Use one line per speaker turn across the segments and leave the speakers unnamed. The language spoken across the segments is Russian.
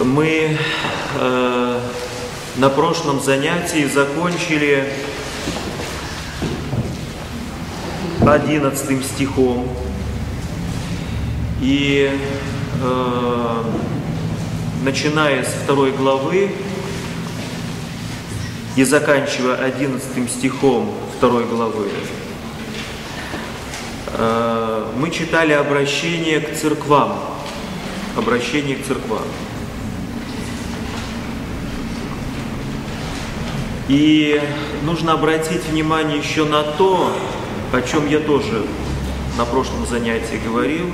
Мы э, на прошлом занятии закончили одиннадцатым стихом и э, начиная с второй главы и заканчивая одиннадцатым стихом второй главы, э, мы читали обращение к церквам, обращение к церквам. И нужно обратить внимание еще на то, о чем я тоже на прошлом занятии говорил,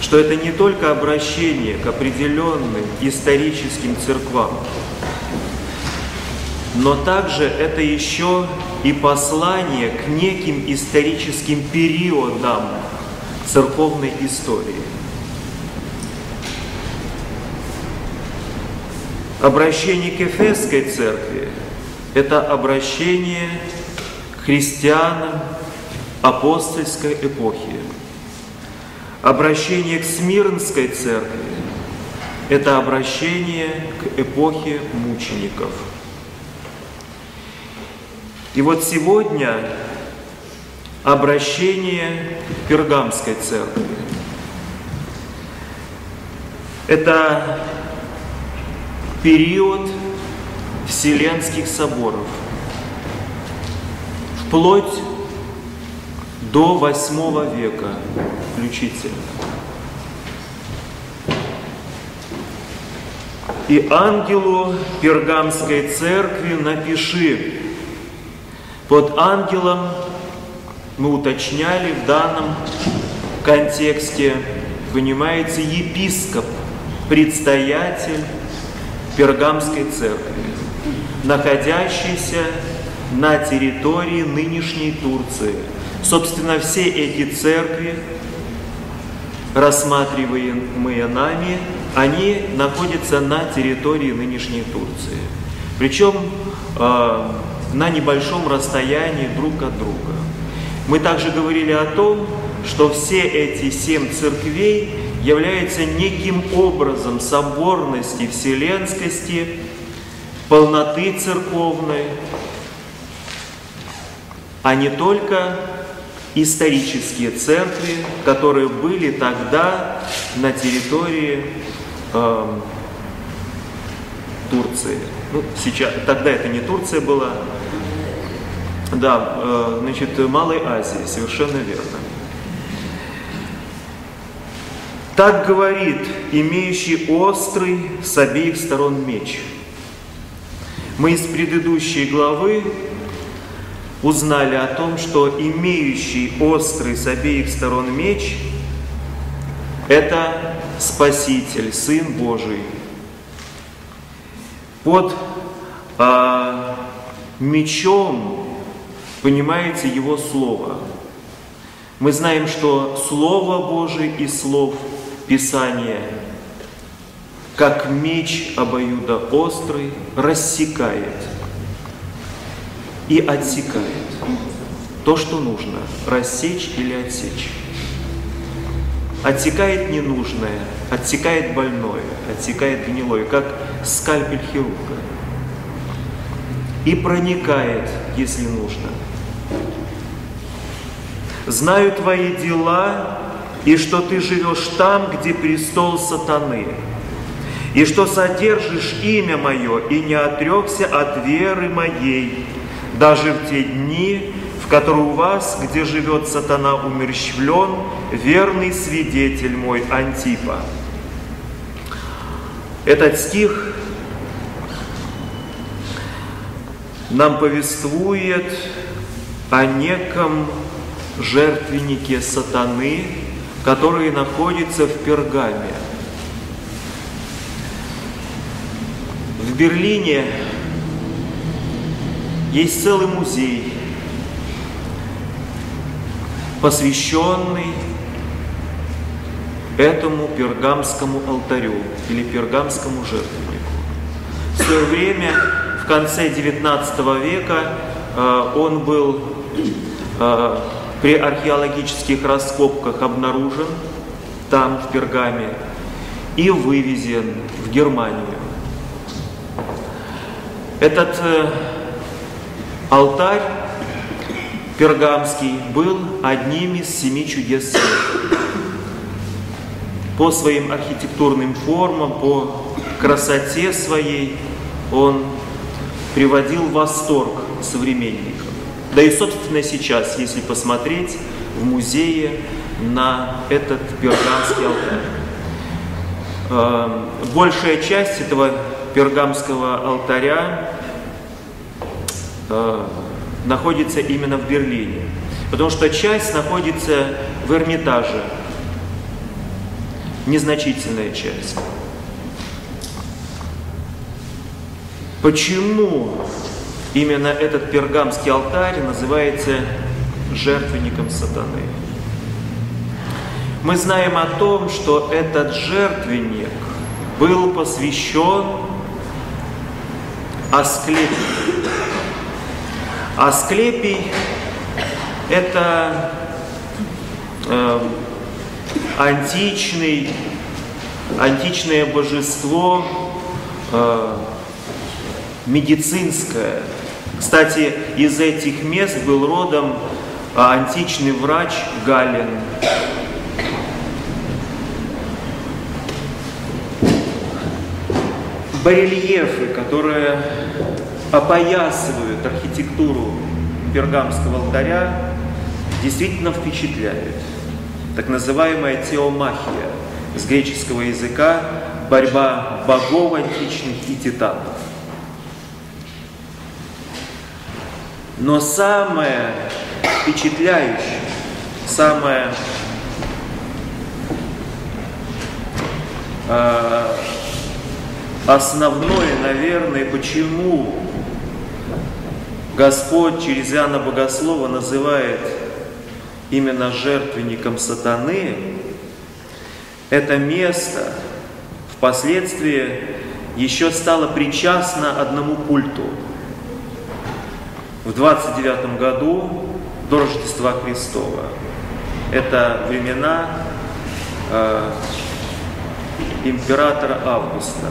что это не только обращение к определенным историческим церквам, но также это еще и послание к неким историческим периодам церковной истории. Обращение к Эфесской церкви это обращение к христианам апостольской эпохи. Обращение к Смирнской церкви – это обращение к эпохе мучеников. И вот сегодня обращение к Пергамской церкви. Это период Вселенских соборов, вплоть до восьмого века включительно. И ангелу Пергамской церкви напиши. Под ангелом мы уточняли в данном контексте, понимаете, епископ, предстоятель Пергамской церкви находящийся на территории нынешней Турции. Собственно, все эти церкви, рассматриваемые нами, они находятся на территории нынешней Турции. Причем э, на небольшом расстоянии друг от друга. Мы также говорили о том, что все эти семь церквей являются неким образом соборности, вселенскости, полноты церковной, а не только исторические церкви, которые были тогда на территории э, Турции. Ну, сейчас, тогда это не Турция была, да, э, значит, Малой Азии, совершенно верно. Так говорит имеющий острый с обеих сторон меч – мы из предыдущей главы узнали о том, что имеющий острый с обеих сторон меч – это Спаситель, Сын Божий. Под а, мечом, понимаете, Его Слово. Мы знаем, что Слово Божие и Слов Писания – как меч обоюдоострый, рассекает и отсекает то, что нужно, рассечь или отсечь. Отсекает ненужное, отсекает больное, отсекает гнилое, как скальпель хирурга. И проникает, если нужно. Знаю твои дела, и что ты живешь там, где престол сатаны, и что содержишь имя мое, и не отрекся от веры моей, даже в те дни, в которые у вас, где живет сатана умерщвлен, верный свидетель мой Антипа. Этот стих нам повествует о неком жертвеннике сатаны, который находится в Пергаме – В Берлине есть целый музей, посвященный этому пергамскому алтарю или пергамскому жертвеннику. В свое время, в конце XIX века, э, он был э, при археологических раскопках обнаружен там, в Пергаме. и вывезен в Германию. Этот э, алтарь пергамский был одним из семи чудес света. По своим архитектурным формам, по красоте своей он приводил восторг современников. Да и, собственно, сейчас, если посмотреть в музее на этот пергамский алтарь. Э, большая часть этого пергамского алтаря э, находится именно в Берлине, потому что часть находится в Эрмитаже, незначительная часть. Почему именно этот пергамский алтарь называется жертвенником сатаны? Мы знаем о том, что этот жертвенник был посвящен Асклепию. Асклепий – это э, античный, античное божество, э, медицинское. Кстати, из этих мест был родом античный врач Галин. Барельефы, которые опоясывают архитектуру пергамского алтаря, действительно впечатляют. Так называемая теомахия с греческого языка борьба богов античных и титанов. Но самое впечатляющее, самое э, основное, наверное, почему Господь через Иоанна Богослова называет именно жертвенником сатаны, это место впоследствии еще стало причастно одному культу. В 29 году до Рождества Христова. Это времена э, императора Августа.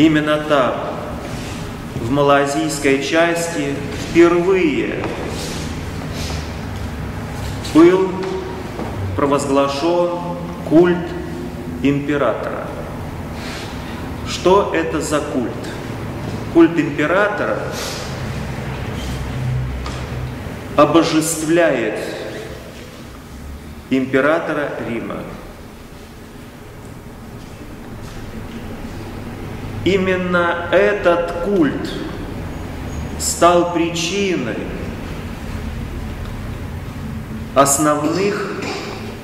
Именно там, в малазийской части, впервые был провозглашен культ императора. Что это за культ? Культ императора обожествляет императора Рима. Именно этот культ стал причиной основных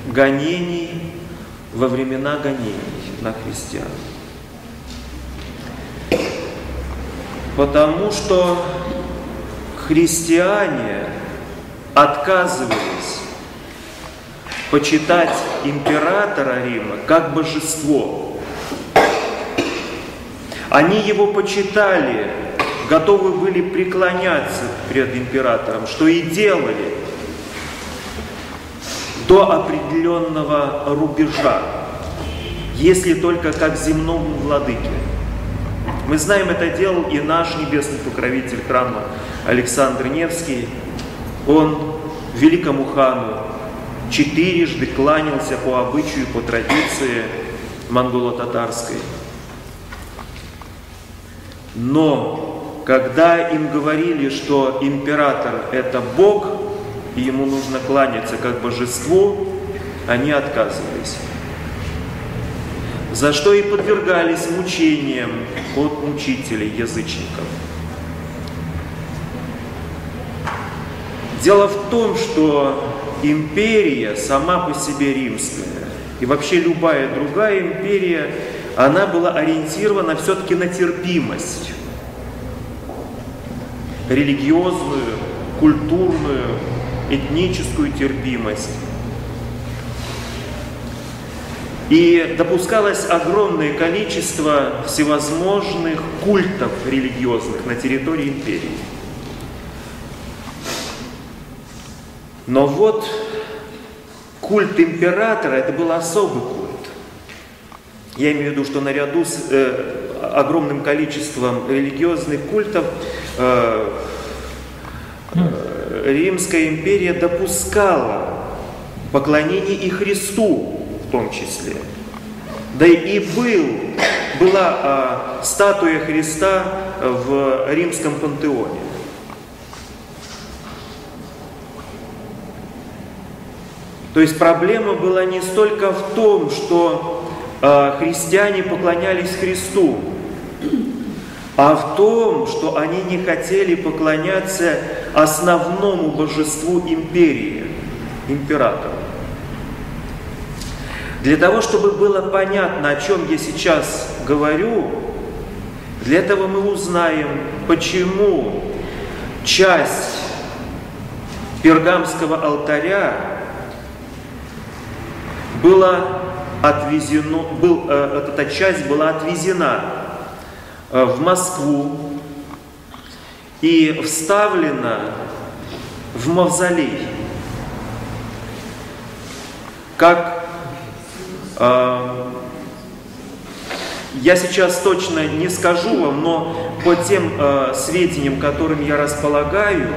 гонений во времена гонений на христиан. Потому что христиане отказывались почитать императора Рима как божество – они его почитали, готовы были преклоняться пред императором, что и делали до определенного рубежа, если только как земному владыке. Мы знаем, это делал и наш небесный покровитель храма Александр Невский. Он великому хану четырежды кланялся по обычаю, по традиции монголо-татарской – но когда им говорили, что император – это Бог, и ему нужно кланяться как божеству, они отказывались. За что и подвергались мучениям от мучителей язычников. Дело в том, что империя сама по себе римская, и вообще любая другая империя – она была ориентирована все-таки на терпимость. Религиозную, культурную, этническую терпимость. И допускалось огромное количество всевозможных культов религиозных на территории империи. Но вот культ императора – это был особый культ. Я имею в виду, что наряду с э, огромным количеством религиозных культов э, э, Римская империя допускала поклонение и Христу в том числе. Да и был, была э, статуя Христа в римском пантеоне. То есть проблема была не столько в том, что э, христиане поклонялись Христу, а в том, что они не хотели поклоняться основному божеству империи, императору. Для того, чтобы было понятно, о чем я сейчас говорю, для этого мы узнаем, почему часть пергамского алтаря было отвезено, был, э, эта часть была отвезена э, в Москву и вставлена в мавзолей. Как э, я сейчас точно не скажу вам, но по тем э, сведениям, которыми я располагаю,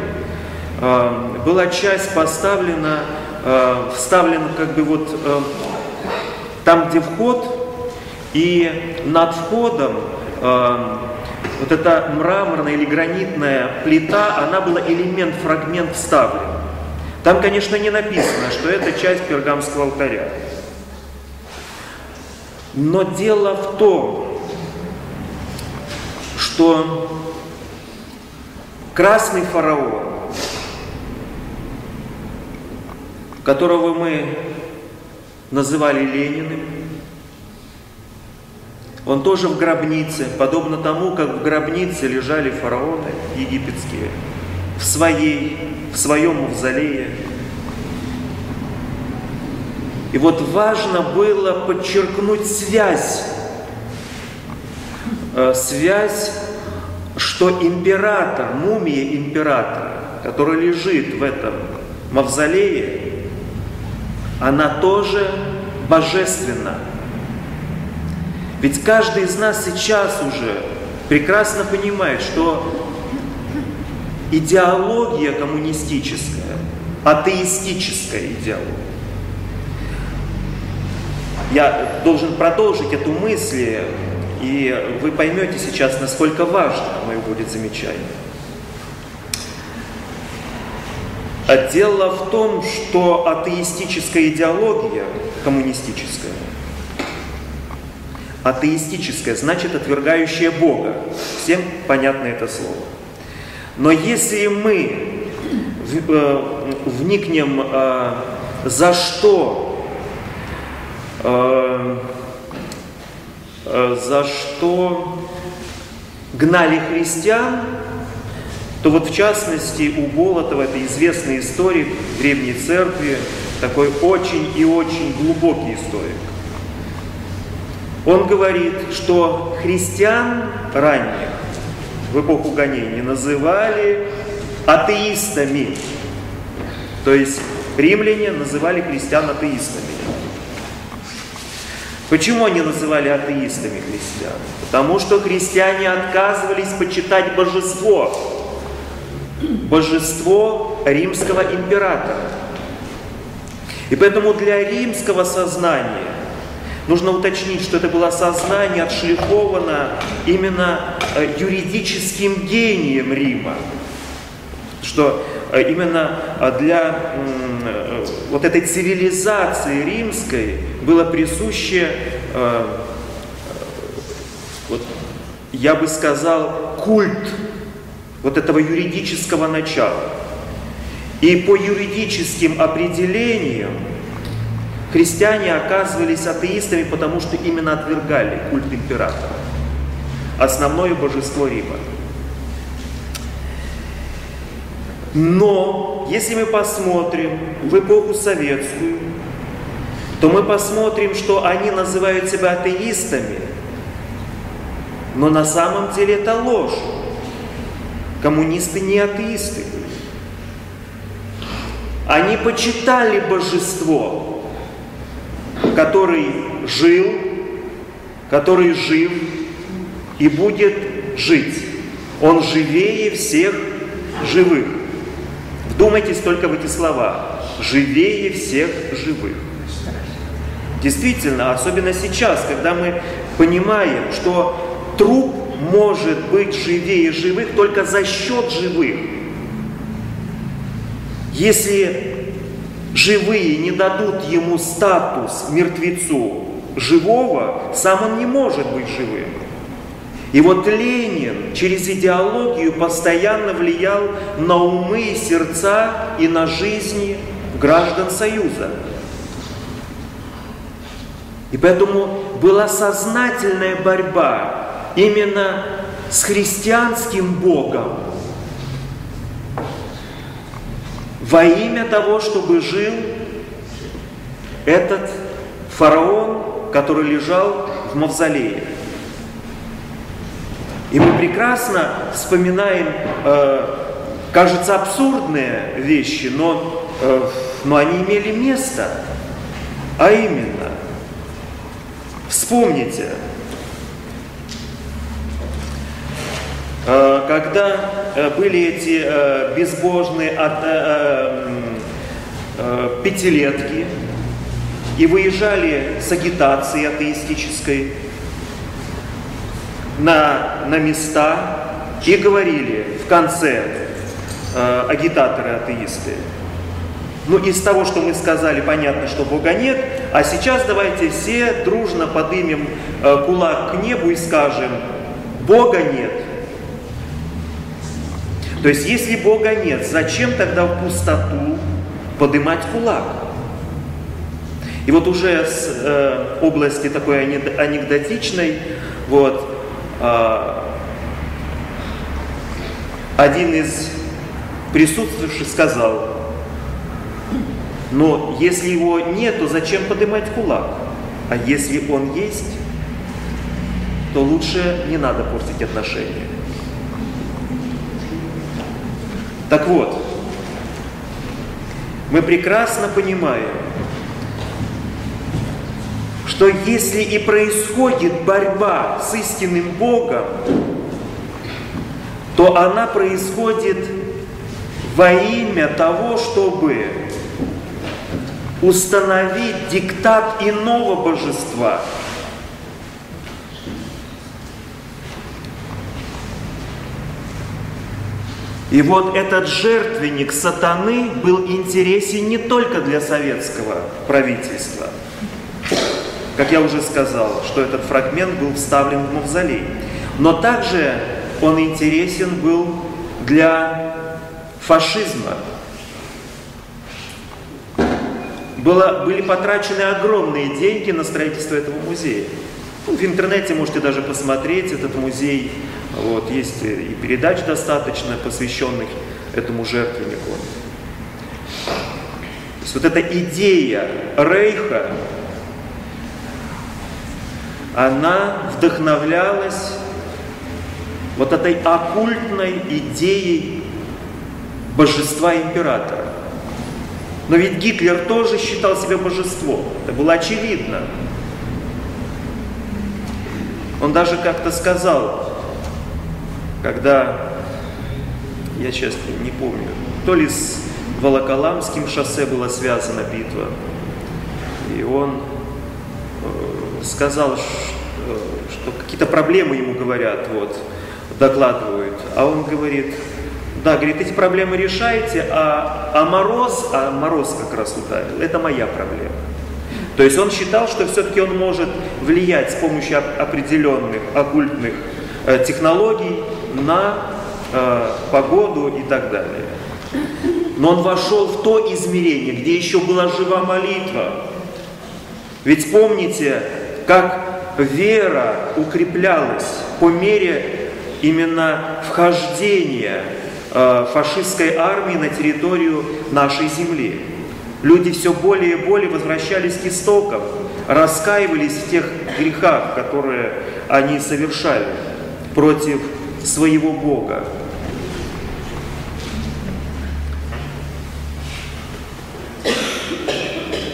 э, была часть поставлена э, вставлен как бы вот э, там, где вход, и над входом э, вот эта мраморная или гранитная плита, она была элемент, фрагмент вставлен. Там, конечно, не написано, что это часть пергамского алтаря. Но дело в том, что красный фараон, которого мы называли Лениным. Он тоже в гробнице, подобно тому, как в гробнице лежали фараоны египетские, в своей, в своем мавзолее. И вот важно было подчеркнуть связь, э, связь, что император, мумия императора, который лежит в этом мавзолее, она тоже божественна. Ведь каждый из нас сейчас уже прекрасно понимает, что идеология коммунистическая, атеистическая идеология. Я должен продолжить эту мысль, и вы поймете сейчас, насколько важно мое будет замечание. А дело в том, что атеистическая идеология, коммунистическая, атеистическая, значит отвергающая Бога. Всем понятно это слово. Но если мы э, вникнем, э, за что, э, за что гнали христиан, то вот в частности у Болотова, это известный историк Древней Церкви, такой очень и очень глубокий историк. Он говорит, что христиан ранних в эпоху гонений называли атеистами. То есть римляне называли христиан атеистами. Почему они называли атеистами христиан? Потому что христиане отказывались почитать божество божество римского императора. И поэтому для римского сознания нужно уточнить, что это было сознание отшлифовано именно э, юридическим гением Рима. Что э, именно э, для вот этой цивилизации римской было присуще, вот, я бы сказал, культ вот этого юридического начала. И по юридическим определениям христиане оказывались атеистами, потому что именно отвергали культ императора, основное божество Рима. Но если мы посмотрим в эпоху советскую, то мы посмотрим, что они называют себя атеистами, но на самом деле это ложь. Коммунисты не атеисты. Они почитали божество, который жил, который жив и будет жить. Он живее всех живых. Вдумайтесь только в эти слова. Живее всех живых. Действительно, особенно сейчас, когда мы понимаем, что труп может быть живее живых только за счет живых. Если живые не дадут ему статус мертвецу живого, сам он не может быть живым. И вот Ленин через идеологию постоянно влиял на умы и сердца и на жизни граждан Союза. И поэтому была сознательная борьба именно с христианским Богом во имя того, чтобы жил этот фараон, который лежал в мавзолее. И мы прекрасно вспоминаем, э, кажется, абсурдные вещи, но, э, но они имели место. А именно, вспомните, когда э, были эти э, безбожные от, э, э, пятилетки и выезжали с агитацией атеистической, на, на места и говорили в конце э, агитаторы атеисты, ну, из того, что мы сказали, понятно, что Бога нет, а сейчас давайте все дружно подымем э, кулак к небу и скажем, Бога нет. То есть, если Бога нет, зачем тогда в пустоту подымать кулак? И вот уже с э, области такой анекдотичной, вот, а, один из присутствующих сказал, но если его нет, то зачем поднимать кулак? А если он есть, то лучше не надо портить отношения. Так вот, мы прекрасно понимаем, что если и происходит борьба с истинным Богом, то она происходит во имя того, чтобы установить диктат иного божества. И вот этот жертвенник сатаны был интересен не только для советского правительства – как я уже сказал, что этот фрагмент был вставлен в мавзолей. Но также он интересен был для фашизма. Было, были потрачены огромные деньги на строительство этого музея. Ну, в интернете можете даже посмотреть этот музей. Вот, есть и передач достаточно, посвященных этому жертвеннику. То есть вот эта идея Рейха она вдохновлялась вот этой оккультной идеей божества императора. Но ведь Гитлер тоже считал себя божеством. Это было очевидно. Он даже как-то сказал, когда, я сейчас не помню, то ли с Волоколамским шоссе была связана битва, и он сказал, что какие-то проблемы ему говорят, вот, докладывают, а он говорит, да, говорит, эти проблемы решаете, а, а мороз, а мороз как раз ударил, это моя проблема. То есть он считал, что все-таки он может влиять с помощью определенных оккультных э, технологий на э, погоду и так далее. Но он вошел в то измерение, где еще была жива молитва. Ведь помните, как вера укреплялась по мере именно вхождения э, фашистской армии на территорию нашей земли. Люди все более и более возвращались к истокам, раскаивались в тех грехах, которые они совершали против своего Бога.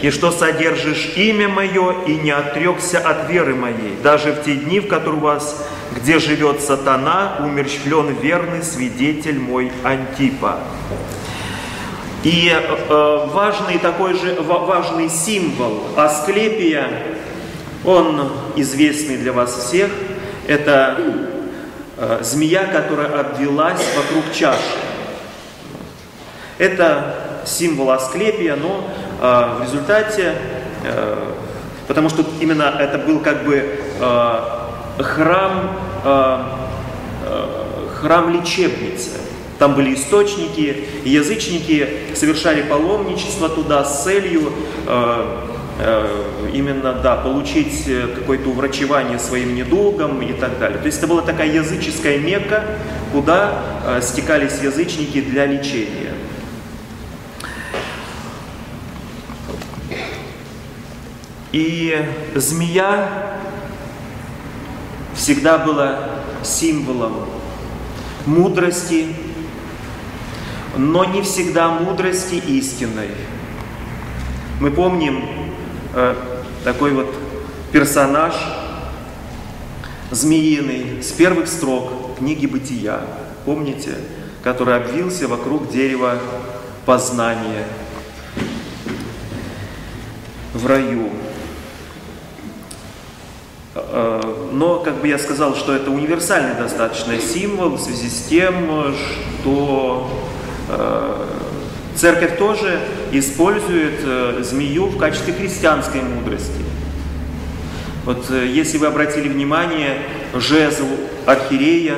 и что содержишь имя мое, и не отрекся от веры моей, даже в те дни, в которые у вас, где живет сатана, умерщвлен верный свидетель мой Антипа. И э, важный такой же важный символ Асклепия, он известный для вас всех, это э, змея, которая обвелась вокруг чаши. Это символ Асклепия, но э, в результате, э, потому что именно это был как бы э, храм, э, э, храм лечебницы. Там были источники, язычники совершали паломничество туда с целью э, э, именно, да, получить э, какое-то уврачевание своим недугом и так далее. То есть это была такая языческая мекка, куда э, стекались язычники для лечения. И змея всегда была символом мудрости, но не всегда мудрости истинной. Мы помним э, такой вот персонаж змеиный с первых строк книги «Бытия». Помните? Который обвился вокруг дерева познания в раю. Э, но, как бы я сказал, что это универсальный достаточно символ в связи с тем, что э, церковь тоже использует э, змею в качестве христианской мудрости. Вот если вы обратили внимание, жезл архиерея,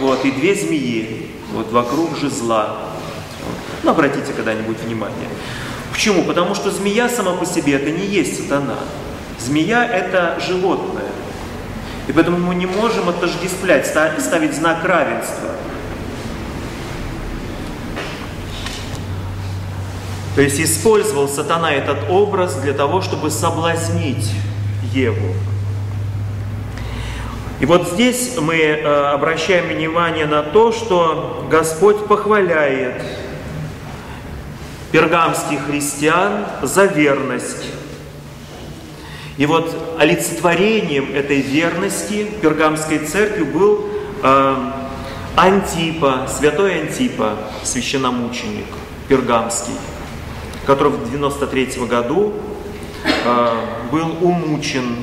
вот, и две змеи вот, вокруг жезла. Ну, обратите когда-нибудь внимание. Почему? Потому что змея сама по себе это не есть сатана. Змея – это животное. И поэтому мы не можем отождествлять, ставить знак равенства. То есть использовал сатана этот образ для того, чтобы соблазнить Еву. И вот здесь мы э, обращаем внимание на то, что Господь похваляет пергамских христиан за верность и вот олицетворением этой верности Пергамской церкви был э, Антипа, святой Антипа, священномученик Пергамский, который в 93 году э, был умучен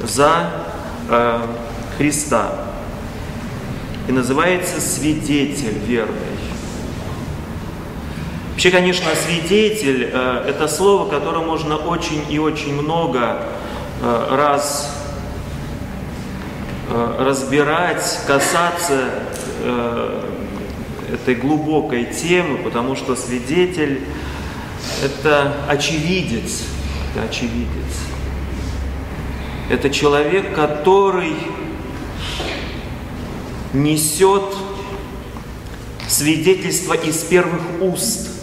за э, Христа и называется свидетель верный. Вообще, конечно, свидетель э, – это слово, которое можно очень и очень много э, раз э, разбирать, касаться этой глубокой темы, потому что свидетель – это очевидец, это очевидец. Это человек, который несет свидетельство из первых уст –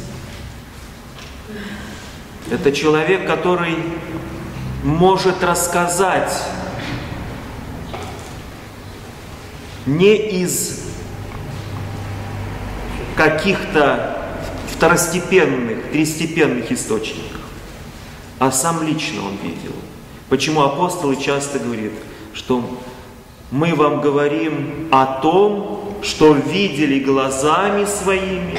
это человек, который может рассказать не из каких-то второстепенных, тристепенных источников, а сам лично он видел. Почему апостолы часто говорят, что мы вам говорим о том, что видели глазами своими,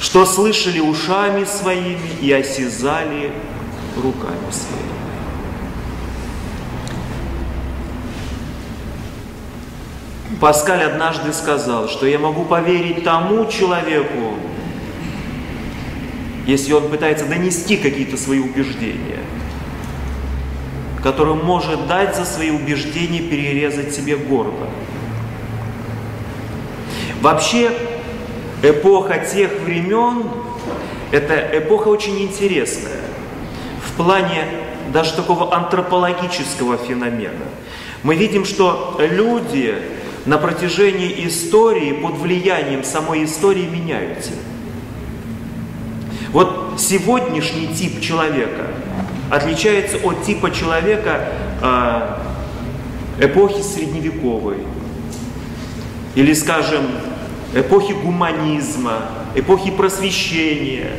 что слышали ушами своими и осязали руками своими. Паскаль однажды сказал, что я могу поверить тому человеку, если он пытается донести какие-то свои убеждения, который может дать за свои убеждения перерезать себе горло. Вообще, эпоха тех времен – это эпоха очень интересная в плане даже такого антропологического феномена. Мы видим, что люди на протяжении истории под влиянием самой истории меняются. Вот сегодняшний тип человека отличается от типа человека а, эпохи средневековой или, скажем, эпохи гуманизма, эпохи просвещения.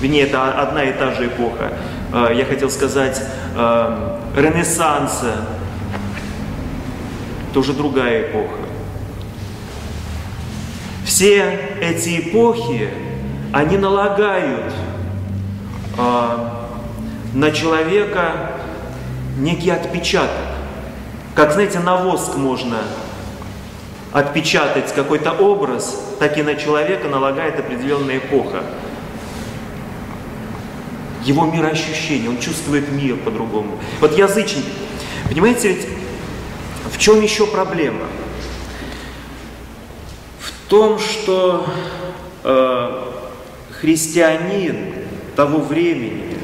Вернее, это одна и та же эпоха. Э, я хотел сказать, э, Ренессанса. Это уже другая эпоха. Все эти эпохи, они налагают э, на человека некий отпечаток. Как, знаете, на воск можно отпечатать какой-то образ, так и на человека налагает определенная эпоха. Его мироощущение, он чувствует мир по-другому. Вот язычник, понимаете, ведь в чем еще проблема? В том, что э, христианин того времени,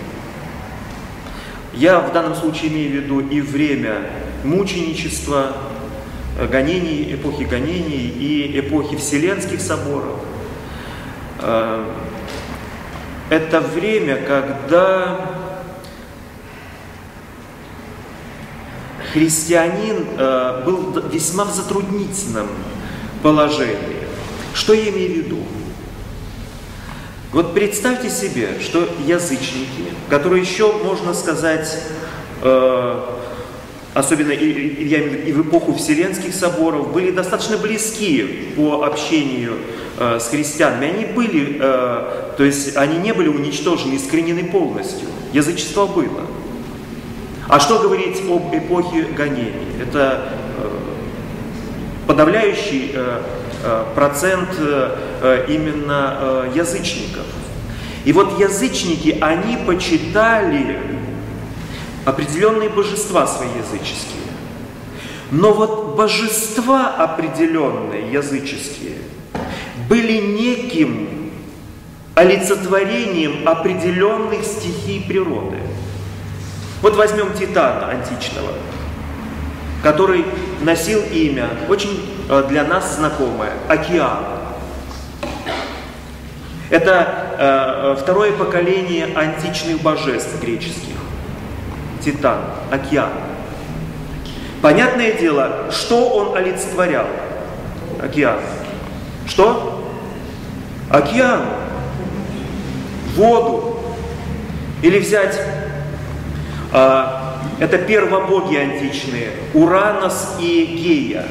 я в данном случае имею в виду и время мученичества, Э, гонений, эпохи гонений и эпохи Вселенских соборов. Э, это время, когда христианин э, был весьма в затруднительном положении. Что я имею в виду? Вот представьте себе, что язычники, которые еще, можно сказать, особенно и, и, и в эпоху Вселенских соборов, были достаточно близки по общению э, с христианами. Они были, э, то есть они не были уничтожены, искоренены полностью. Язычество было. А что говорить об эпохе гонений? Это э, подавляющий э, э, процент э, именно э, язычников. И вот язычники, они почитали определенные божества свои языческие. Но вот божества определенные языческие были неким олицетворением определенных стихий природы. Вот возьмем Титана античного, который носил имя, очень э, для нас знакомое, океан. Это э, второе поколение античных божеств греческих. Титан, океан. Понятное дело, что он олицетворял? Океан. Что? Океан. Воду. Или взять, а, это первобоги античные, Уранос и Гея.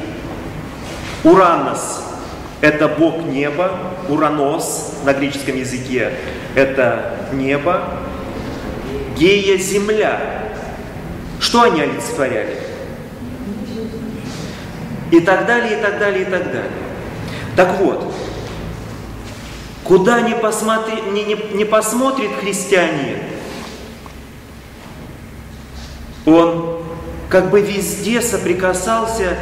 Уранос – это бог неба, Уранос на греческом языке – это небо, Гея – земля, что они олицетворяли? И так далее, и так далее, и так далее. Так вот, куда не, посмотри, не, не, не посмотрит христианин, он как бы везде соприкасался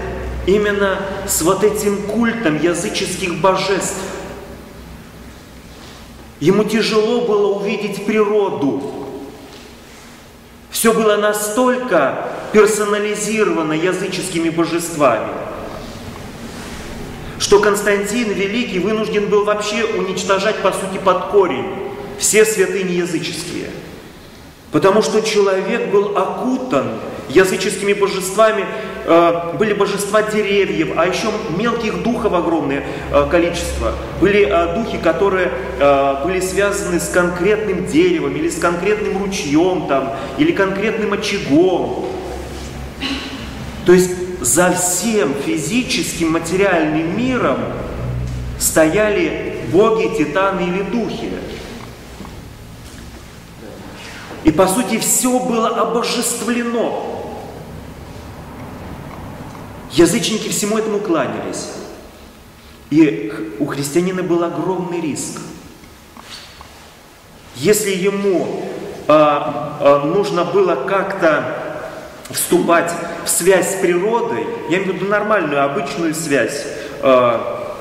именно с вот этим культом языческих божеств. Ему тяжело было увидеть природу, все было настолько персонализировано языческими божествами, что Константин Великий вынужден был вообще уничтожать, по сути, под корень все святыни языческие. Потому что человек был окутан языческими божествами, э, были божества деревьев, а еще мелких духов огромное э, количество. Были э, духи, которые были связаны с конкретным деревом или с конкретным ручьем там, или конкретным очагом. То есть за всем физическим материальным миром стояли боги, титаны или духи. И по сути все было обожествлено. Язычники всему этому кланялись. И у христианина был огромный риск. Если ему а, а, нужно было как-то вступать в связь с природой, я имею в виду нормальную, обычную связь, а,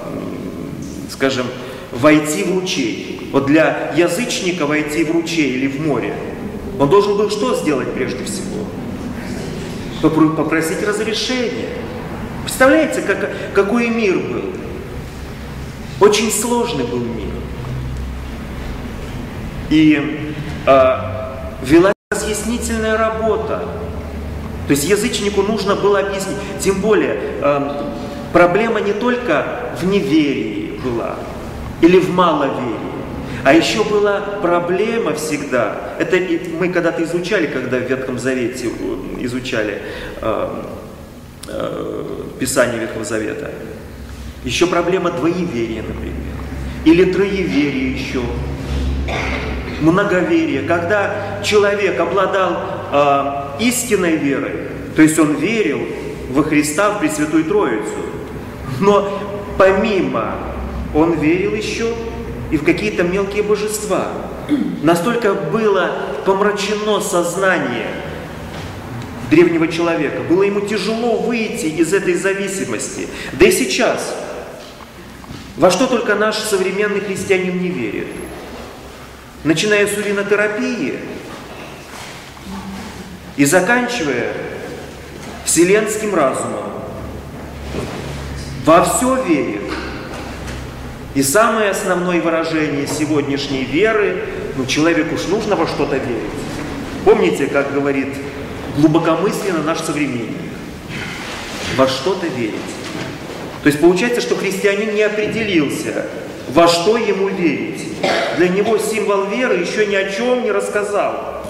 скажем, войти в ручей. Вот для язычника войти в ручей или в море, он должен был что сделать прежде всего? Попросить разрешения. Представляете, как, какой мир был? Очень сложный был мир. И э, велась разъяснительная работа. То есть язычнику нужно было объяснить. Тем более, э, проблема не только в неверии была или в маловерии. А еще была проблема всегда, это мы когда-то изучали, когда в Ветхом Завете э, изучали э, э, Писание Ветхого Завета. Еще проблема двоеверия, например. Или троеверия еще. Многоверие. Когда человек обладал э, истинной верой, то есть он верил во Христа, в Пресвятую Троицу, но помимо он верил еще и в какие-то мелкие божества. Настолько было помрачено сознание древнего человека. Было ему тяжело выйти из этой зависимости. Да и сейчас. Во что только наш современный христианин не верит. Начиная с уринотерапии и заканчивая вселенским разумом. Во все верит. И самое основное выражение сегодняшней веры, ну человеку уж нужно во что-то верить. Помните, как говорит глубокомысленно наш современник? Во что-то верить. То есть получается, что христианин не определился, во что ему верить. Для него символ веры еще ни о чем не рассказал.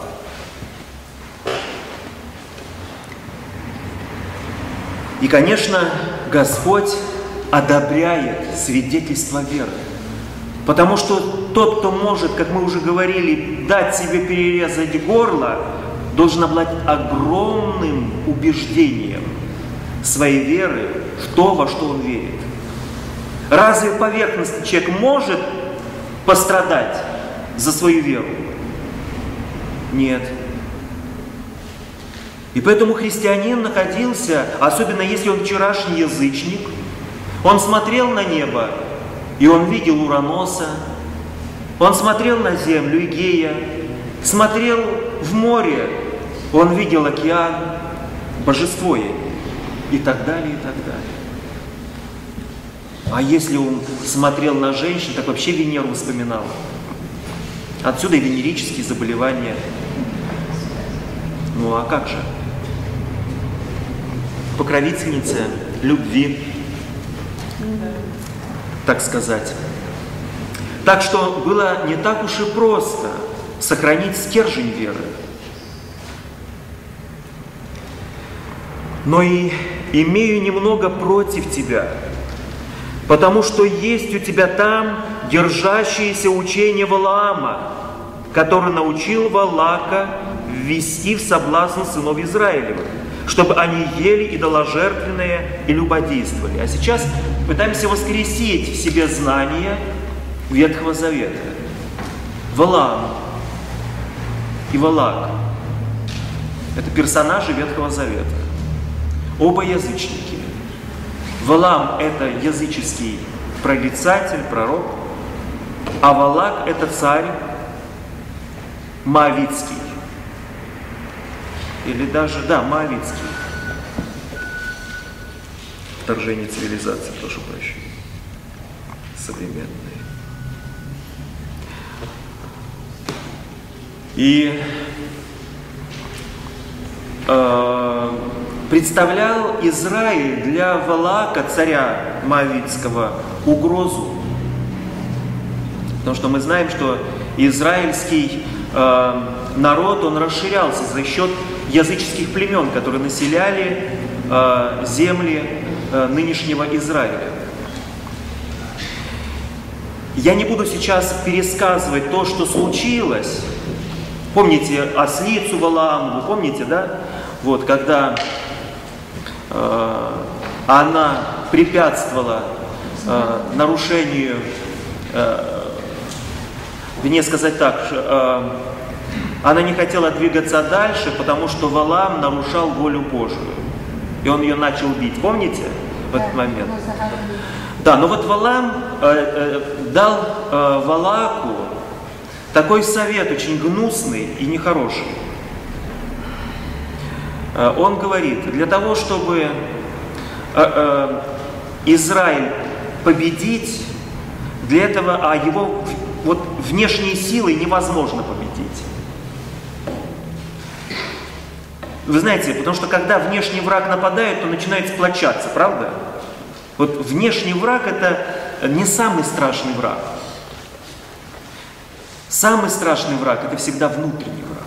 И, конечно, Господь одобряет свидетельство веры. Потому что тот, кто может, как мы уже говорили, дать себе перерезать горло, должен обладать огромным убеждением своей веры в то, во что он верит. Разве поверхностный человек может пострадать за свою веру? Нет. И поэтому христианин находился, особенно если он вчерашний язычник – он смотрел на небо, и он видел Ураноса, он смотрел на землю Игея, смотрел в море, он видел океан, божество и так далее, и так далее. А если он смотрел на женщин, так вообще Венеру вспоминал. Отсюда и венерические заболевания. Ну а как же? Покровительница любви, так сказать. Так что было не так уж и просто сохранить стержень веры. Но и имею немного против тебя, потому что есть у тебя там держащееся учение Валаама, который научил Валака ввести в соблазн сынов Израилевых чтобы они ели идоложертвенное и любодействовали. А сейчас пытаемся воскресить в себе знания Ветхого Завета. Валам и Валак – это персонажи Ветхого Завета. Оба язычники. Валам – это языческий прорицатель, пророк, а Валак – это царь Моавицкий или даже, да, Моавицкий. Вторжение цивилизации, прошу прощения. Современные. И э, представлял Израиль для Валака, царя Моавицкого, угрозу. Потому что мы знаем, что израильский э, народ, он расширялся за счет языческих племен, которые населяли э, земли э, нынешнего Израиля. Я не буду сейчас пересказывать то, что случилось. Помните ослицу Валааму, помните, да? Вот, когда она препятствовала э, нарушению, э, вернее сказать так, э, она не хотела двигаться дальше, потому что Валам нарушал волю Божию. И он ее начал бить. Помните в этот момент? Да, но вот Валам э, э, дал э, Валаку такой совет очень гнусный и нехороший. Э, он говорит, для того, чтобы э, э, Израиль победить, для этого, а его вот внешней силой невозможно победить. Вы знаете, потому что когда внешний враг нападает, то начинает сплочаться, правда? Вот внешний враг это не самый страшный враг. Самый страшный враг – это всегда внутренний враг.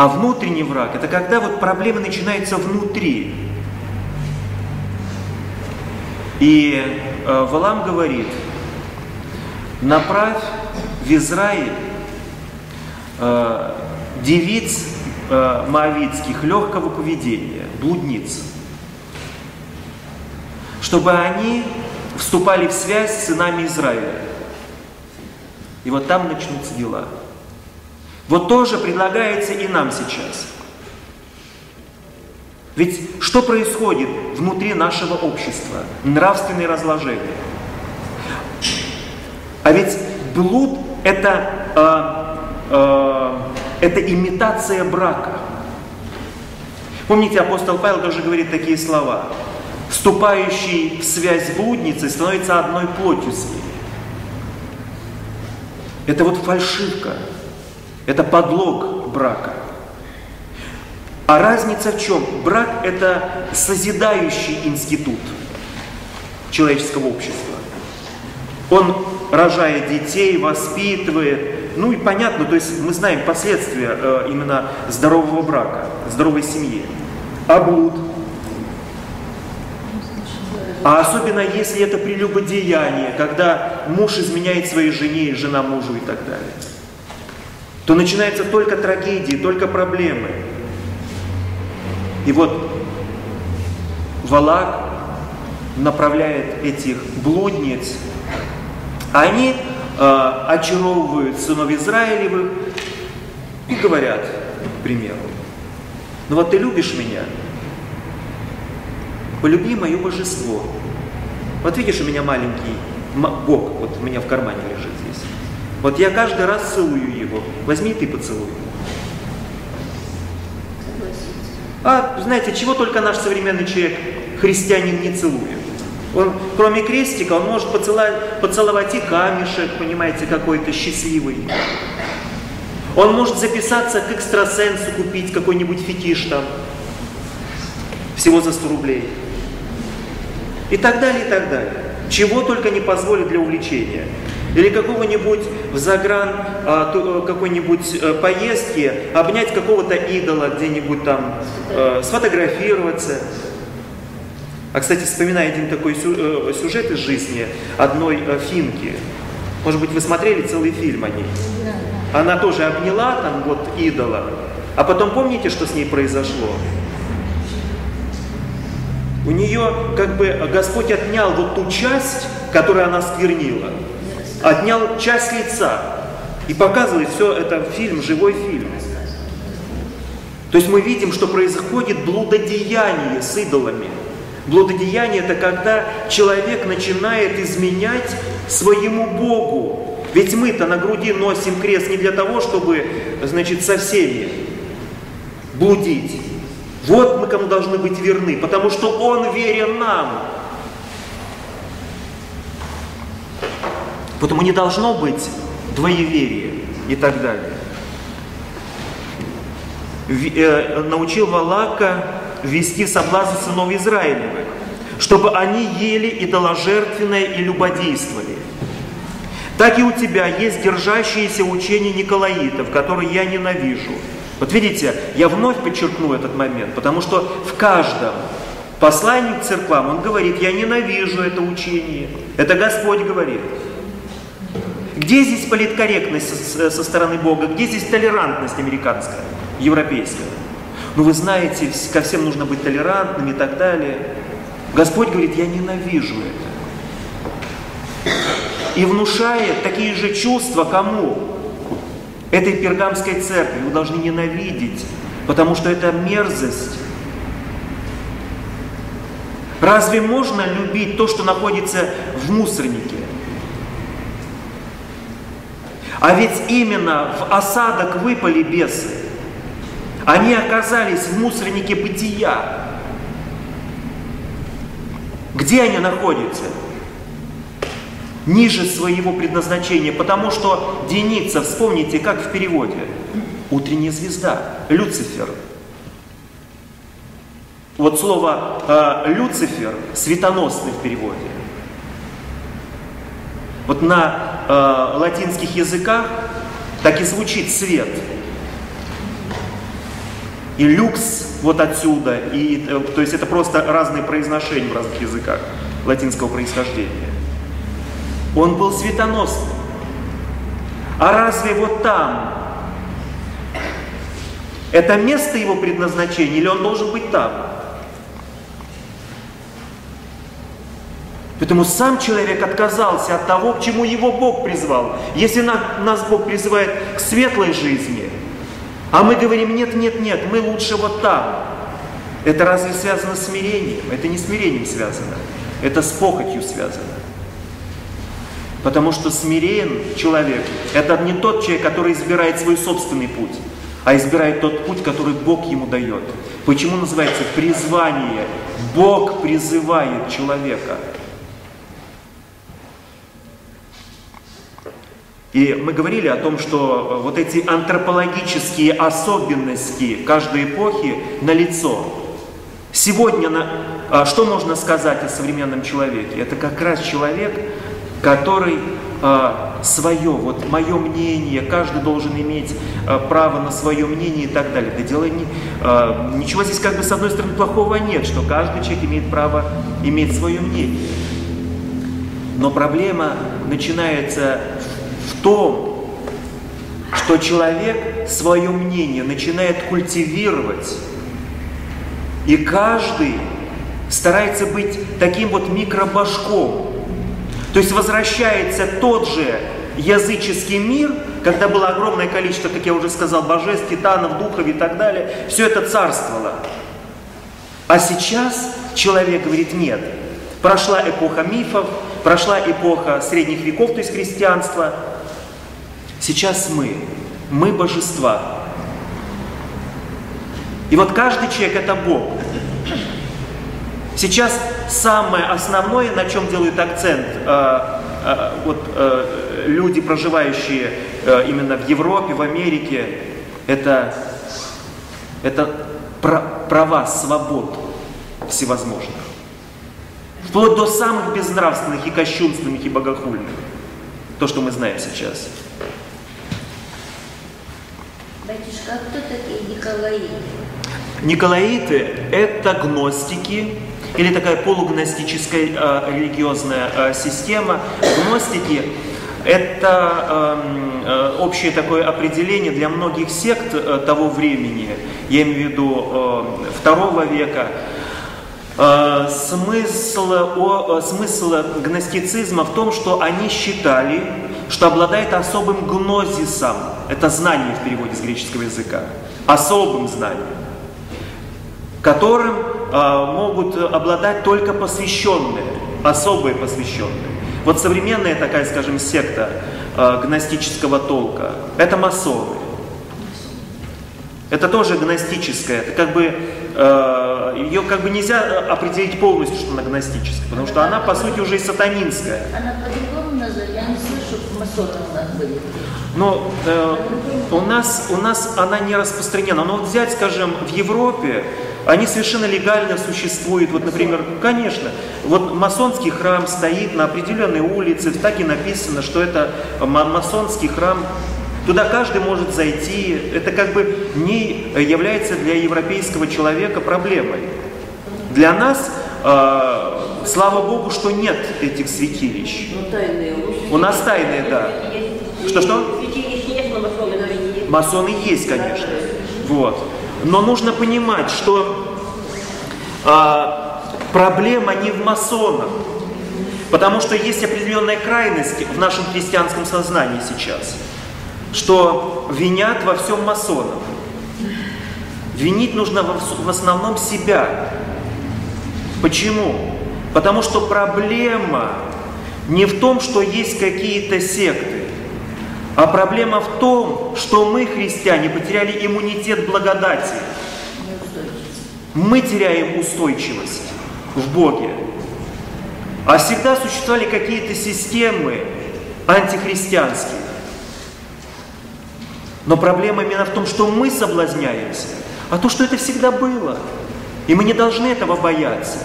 А внутренний враг – это когда вот проблемы начинаются внутри. И э, Валам говорит, направь в Израиль э, девиц э, моавитских легкого поведения, блудниц, чтобы они вступали в связь с сынами Израиля. И вот там начнутся дела. Вот тоже предлагается и нам сейчас. Ведь что происходит внутри нашего общества? Нравственные разложения. А ведь блуд это, э, э, это имитация брака. Помните, апостол Павел даже говорит такие слова. Вступающий в связь с блудницей становится одной плотью с ней. Это вот фальшивка. Это подлог брака. А разница в чем? Брак – это созидающий институт человеческого общества. Он рожает детей, воспитывает. Ну и понятно, то есть мы знаем последствия э, именно здорового брака, здоровой семьи. А блуд? А особенно если это прелюбодеяние, когда муж изменяет своей жене, жена мужу и так далее то начинается только трагедии, только проблемы. И вот Валак направляет этих блудниц, они э, очаровывают сынов Израилевых и говорят, к примеру, ну вот ты любишь меня, полюби мое божество. Вот видишь, у меня маленький Бог, вот у меня в кармане лежит здесь. Вот я каждый раз целую его. Возьми ты поцелуй. А знаете, чего только наш современный человек, христианин, не целует. Он, кроме крестика, он может поцеловать, поцеловать и камешек, понимаете, какой-то счастливый. Он может записаться к экстрасенсу, купить какой-нибудь фетиш там, всего за 100 рублей. И так далее, и так далее. Чего только не позволит для увлечения. Или какого-нибудь в загран а, э, какой-нибудь э, поездки обнять какого-то идола где-нибудь там, э, сфотографироваться. А, кстати, вспоминаю один такой сюжет из жизни одной финки. Может быть, вы смотрели целый фильм о ней? Она тоже обняла там вот идола. А потом помните, что с ней произошло? У нее как бы Господь отнял вот ту часть, которую она сквернила отнял часть лица и показывает все это фильм, живой фильм. То есть мы видим, что происходит блудодеяние с идолами. Блудодеяние это когда человек начинает изменять своему Богу. Ведь мы-то на груди носим крест не для того, чтобы, значит, со всеми блудить. Вот мы кому должны быть верны, потому что Он верен нам. Поэтому не должно быть двоеверия и так далее. Э, научил Валака вести соблазн сынов Израилевых, чтобы они ели идоложертвенное и любодействовали. Так и у тебя есть держащиеся учения Николаитов, которые я ненавижу. Вот видите, я вновь подчеркну этот момент, потому что в каждом послании к церквам он говорит, я ненавижу это учение. Это Господь говорит. Где здесь политкорректность со, со стороны Бога? Где здесь толерантность американская, европейская? Ну вы знаете, ко всем нужно быть толерантными и так далее. Господь говорит, я ненавижу это. И внушает такие же чувства кому? Этой пергамской церкви. Вы должны ненавидеть, потому что это мерзость. Разве можно любить то, что находится в мусорнике? А ведь именно в осадок выпали бесы. Они оказались в мусорнике бытия. Где они находятся? Ниже своего предназначения, потому что Деница, вспомните, как в переводе, утренняя звезда, Люцифер. Вот слово э, Люцифер светоносный в переводе. Вот на э, латинских языках так и звучит свет. И люкс вот отсюда, и, э, то есть это просто разные произношения в разных языках латинского происхождения. Он был светоносным. А разве вот там это место его предназначения или он должен быть там? Поэтому сам человек отказался от того, к чему его Бог призвал. Если нас Бог призывает к светлой жизни, а мы говорим, нет, нет, нет, мы лучше вот там. Это разве связано с смирением? Это не смирением связано. Это с похотью связано. Потому что смирен человек – это не тот человек, который избирает свой собственный путь, а избирает тот путь, который Бог ему дает. Почему называется призвание? Бог призывает человека – И мы говорили о том, что э, вот эти антропологические особенности каждой эпохи налицо. Сегодня на, а, что можно сказать о современном человеке? Это как раз человек, который а, свое, вот мое мнение, каждый должен иметь а, право на свое мнение и так далее. Да дело не, ничего здесь как бы с одной стороны плохого нет, что каждый человек имеет право иметь свое мнение. Но проблема начинается в том, что человек свое мнение начинает культивировать, и каждый старается быть таким вот микробашком. То есть возвращается тот же языческий мир, когда было огромное количество, как я уже сказал, божеств, титанов, духов и так далее, все это царствовало. А сейчас человек говорит, нет, прошла эпоха мифов, прошла эпоха средних веков, то есть христианства, Сейчас мы, мы божества. И вот каждый человек это Бог. Сейчас самое основное, на чем делают акцент э, э, вот, э, люди, проживающие э, именно в Европе, в Америке, это, это права свобод всевозможных. Вплоть до самых безнравственных и кощунственных и богохульных. То, что мы знаем сейчас.
Батюшка, а кто такие Николаиты?
Николаиты – это гностики, или такая полугностическая э, религиозная э, система. Гностики – это эм, э, общее такое определение для многих сект э, того времени, я имею в виду э, второго века, смысл, о, э, смысл гностицизма в том, что они считали, что обладает особым гнозисом. Это знание в переводе с греческого языка. Особым знанием, которым э, могут обладать только посвященные, особые посвященные. Вот современная такая, скажем, секта э, гностического толка – это масоны. Это тоже гностическая, это как бы э, ее как бы нельзя определить полностью, что она гностическая, потому что она по сути уже и сатанинская.
Она по-другому называется, я не слышу, нас были.
Но э, у, нас, у нас она не распространена. Но вот взять, скажем, в Европе, они совершенно легально существуют. Вот, например, конечно, вот масонский храм стоит на определенной улице, так и написано, что это масонский храм. Туда каждый может зайти. Это как бы не является для европейского человека проблемой. Для нас, э, слава Богу, что нет этих святилищ.
Ну, тайные.
У нас тайные, да. Что-что? Масоны есть, конечно. Вот. Но нужно понимать, что а, проблема не в масонах. Потому что есть определенная крайность в нашем христианском сознании сейчас, что винят во всем масонов. Винить нужно в основном себя. Почему? Потому что проблема не в том, что есть какие-то секты, а проблема в том, что мы, христиане, потеряли иммунитет благодати. Мы теряем устойчивость в Боге. А всегда существовали какие-то системы антихристианские. Но проблема именно в том, что мы соблазняемся, а то, что это всегда было. И мы не должны этого бояться.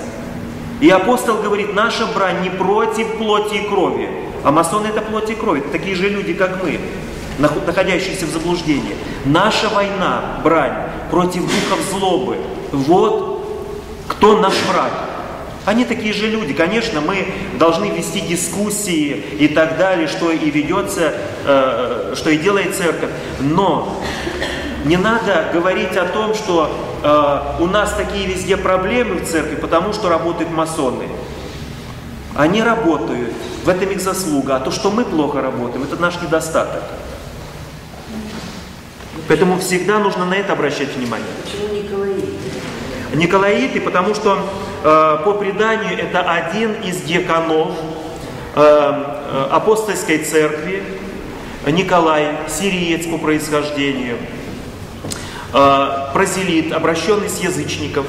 И апостол говорит, наша брань не против плоти и крови, А масоны это плоть и кровь, это такие же люди, как мы, находящиеся в заблуждении. Наша война, брань против духов злобы, вот кто наш враг. Они такие же люди. Конечно, мы должны вести дискуссии и так далее, что и ведется, э, что и делает церковь. Но не надо говорить о том, что э, у нас такие везде проблемы в церкви, потому что работают масоны. Они работают, в этом их заслуга. А то, что мы плохо работаем, это наш недостаток. Поэтому всегда нужно на это обращать внимание.
Почему Николаиты?
Николаиты, потому что по преданию это один из деканов э, э, апостольской церкви, Николай, сириец по происхождению, э, прозелит, обращенный с язычников,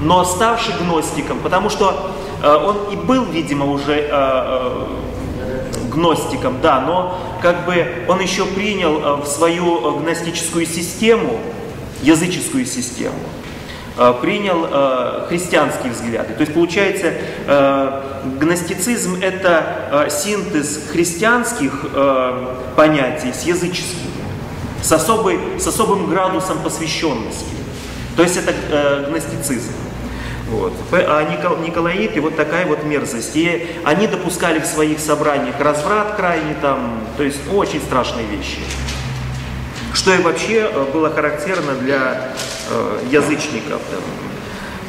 но ставший гностиком, потому что э, он и был, видимо, уже э, э, гностиком, да, но как бы он еще принял э, в свою гностическую систему, языческую систему, э, принял э, христианские взгляды. То есть получается, гностицизм это синтез христианских понятий с языческими, с, особой, с особым градусом посвященности. То есть это гностицизм. Вот. А Николаиты вот такая вот мерзость. И они допускали в своих собраниях разврат крайне там, то есть очень страшные вещи. Что и вообще э, было характерно для э, язычников. Там.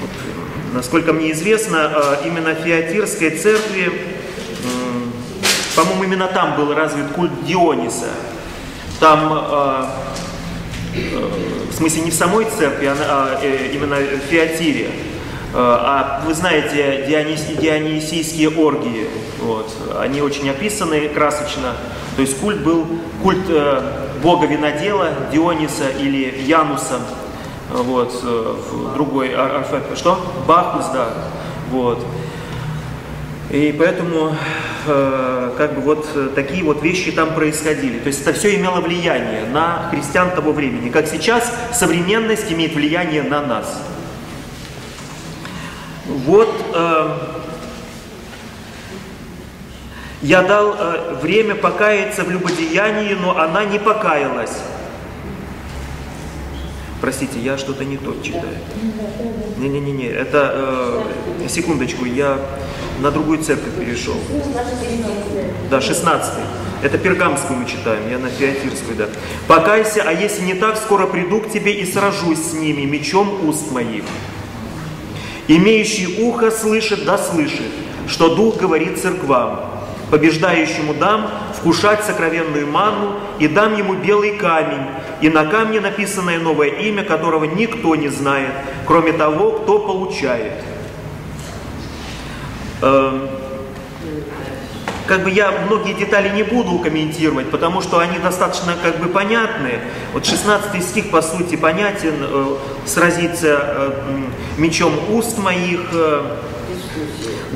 Вот, насколько мне известно, э, именно в Феатирской церкви, э, по-моему, именно там был развит культ Диониса. Там э, э, в смысле не в самой церкви, а, а э, именно в Феатире. Э, а вы знаете Дионис, дионисийские оргии, вот, они очень описаны красочно. То есть культ был культ э, бога винодела, Диониса или Януса, вот, э, в другой арфет, что? Бахус, да, вот. И поэтому э, как бы вот такие вот вещи там происходили. То есть это все имело влияние на христиан того времени, как сейчас современность имеет влияние на нас. Вот э, я дал э, время покаяться в любодеянии, но она не покаялась. Простите, я что-то не то читаю. Не-не-не, это, э, секундочку, я на другую церковь перешел. Да, 16 Это пергамскую мы читаем, я на феатирскую, да. «Покайся, а если не так, скоро приду к тебе и сражусь с ними мечом уст моих». Имеющий ухо слышит, да слышит, что Дух говорит церквам. Побеждающему дам вкушать сокровенную манну, и дам ему белый камень, и на камне написанное новое имя, которого никто не знает, кроме того, кто получает. Эм, как бы я многие детали не буду комментировать, потому что они достаточно как бы понятны. Вот 16 стих по сути понятен, э, сразиться э, мечом уст моих, э,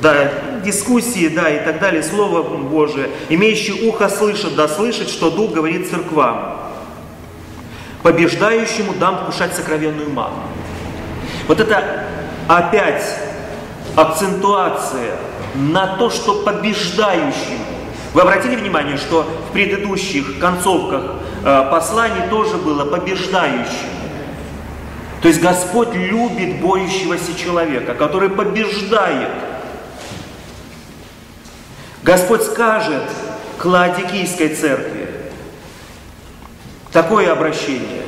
да, дискуссии, да, и так далее, Слово Божие. Имеющий ухо слышит, да слышит, что Дух говорит церквам. Побеждающему дам вкушать сокровенную ману. Вот это опять акцентуация на то, что побеждающим. Вы обратили внимание, что в предыдущих концовках э, посланий тоже было побеждающим. То есть Господь любит борющегося человека, который побеждает. Господь скажет к Лаодикийской церкви такое обращение.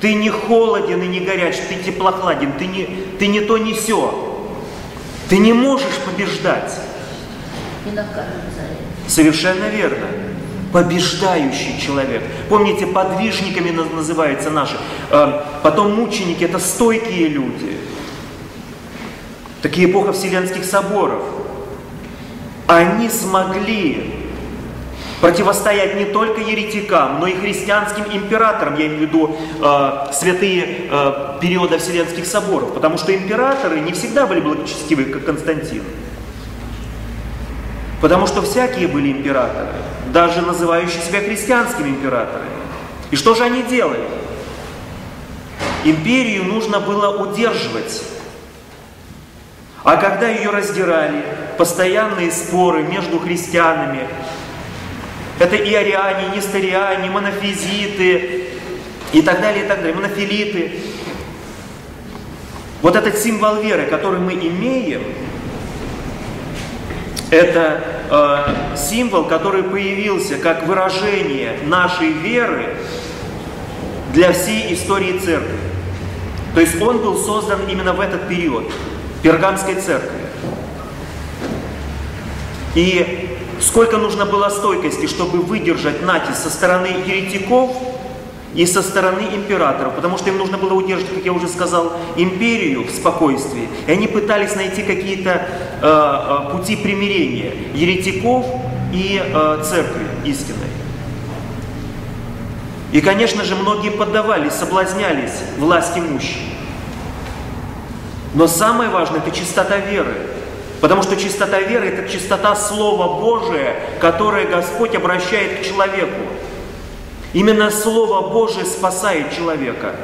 Ты не холоден и не горяч, ты теплохладен, ты не, ты не то не все. Ты не можешь побеждать.
Накажет
Совершенно верно. Побеждающий человек. Помните, подвижниками называются наши. А, потом мученики – это стойкие люди. Такие эпоха Вселенских соборов. Они смогли противостоять не только еретикам, но и христианским императорам, я имею в виду э, святые э, периода Вселенских соборов, потому что императоры не всегда были благочестивы, как Константин. Потому что всякие были императоры, даже называющие себя христианскими императорами. И что же они делали? Империю нужно было удерживать. А когда ее раздирали, постоянные споры между христианами, это и ариане, и несториане, монофизиты и так далее, и так далее, монофилиты. Вот этот символ веры, который мы имеем, это э, символ, который появился как выражение нашей веры для всей истории церкви. То есть он был создан именно в этот период Пергамской церкви. И сколько нужно было стойкости, чтобы выдержать натиск со стороны еретиков и со стороны императоров, потому что им нужно было удерживать, как я уже сказал, империю в спокойствии. И они пытались найти какие-то э, э, пути примирения еретиков и э, церкви истинной. И, конечно же, многие поддавались, соблазнялись власти имущих. Но самое важное – это чистота веры. Потому что чистота веры – это чистота Слова Божия, которое Господь обращает к человеку. Именно Слово Божие спасает человека.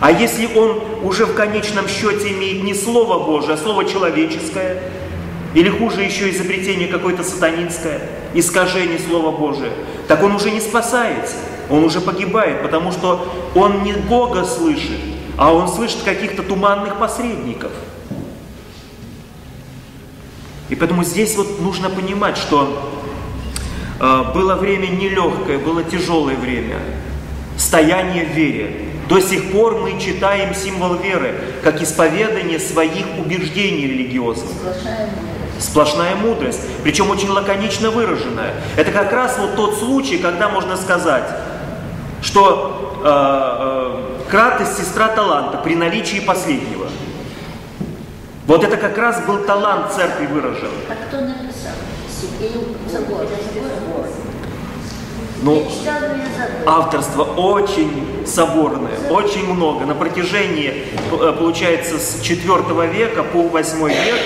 А если он уже в конечном счете имеет не Слово Божие, а Слово человеческое, или хуже еще изобретение какое-то сатанинское, искажение Слова Божия, так он уже не спасается, он уже погибает, потому что он не Бога слышит, а он слышит каких-то туманных посредников. И поэтому здесь вот нужно понимать, что было время нелегкое, было тяжелое время, стояние в вере. До сих пор мы читаем символ веры, как исповедание своих убеждений религиозных.
Сплошная мудрость.
Сплошная мудрость, причем очень лаконично выраженная. Это как раз вот тот случай, когда можно сказать, что э, э, кратость сестра таланта при наличии последнего. Вот это как раз был талант церкви выражен.
А кто написал? Сергей Забор.
Ну,
меня забор.
авторство очень соборное, очень много. На протяжении, э, получается, с 4 века по 8 век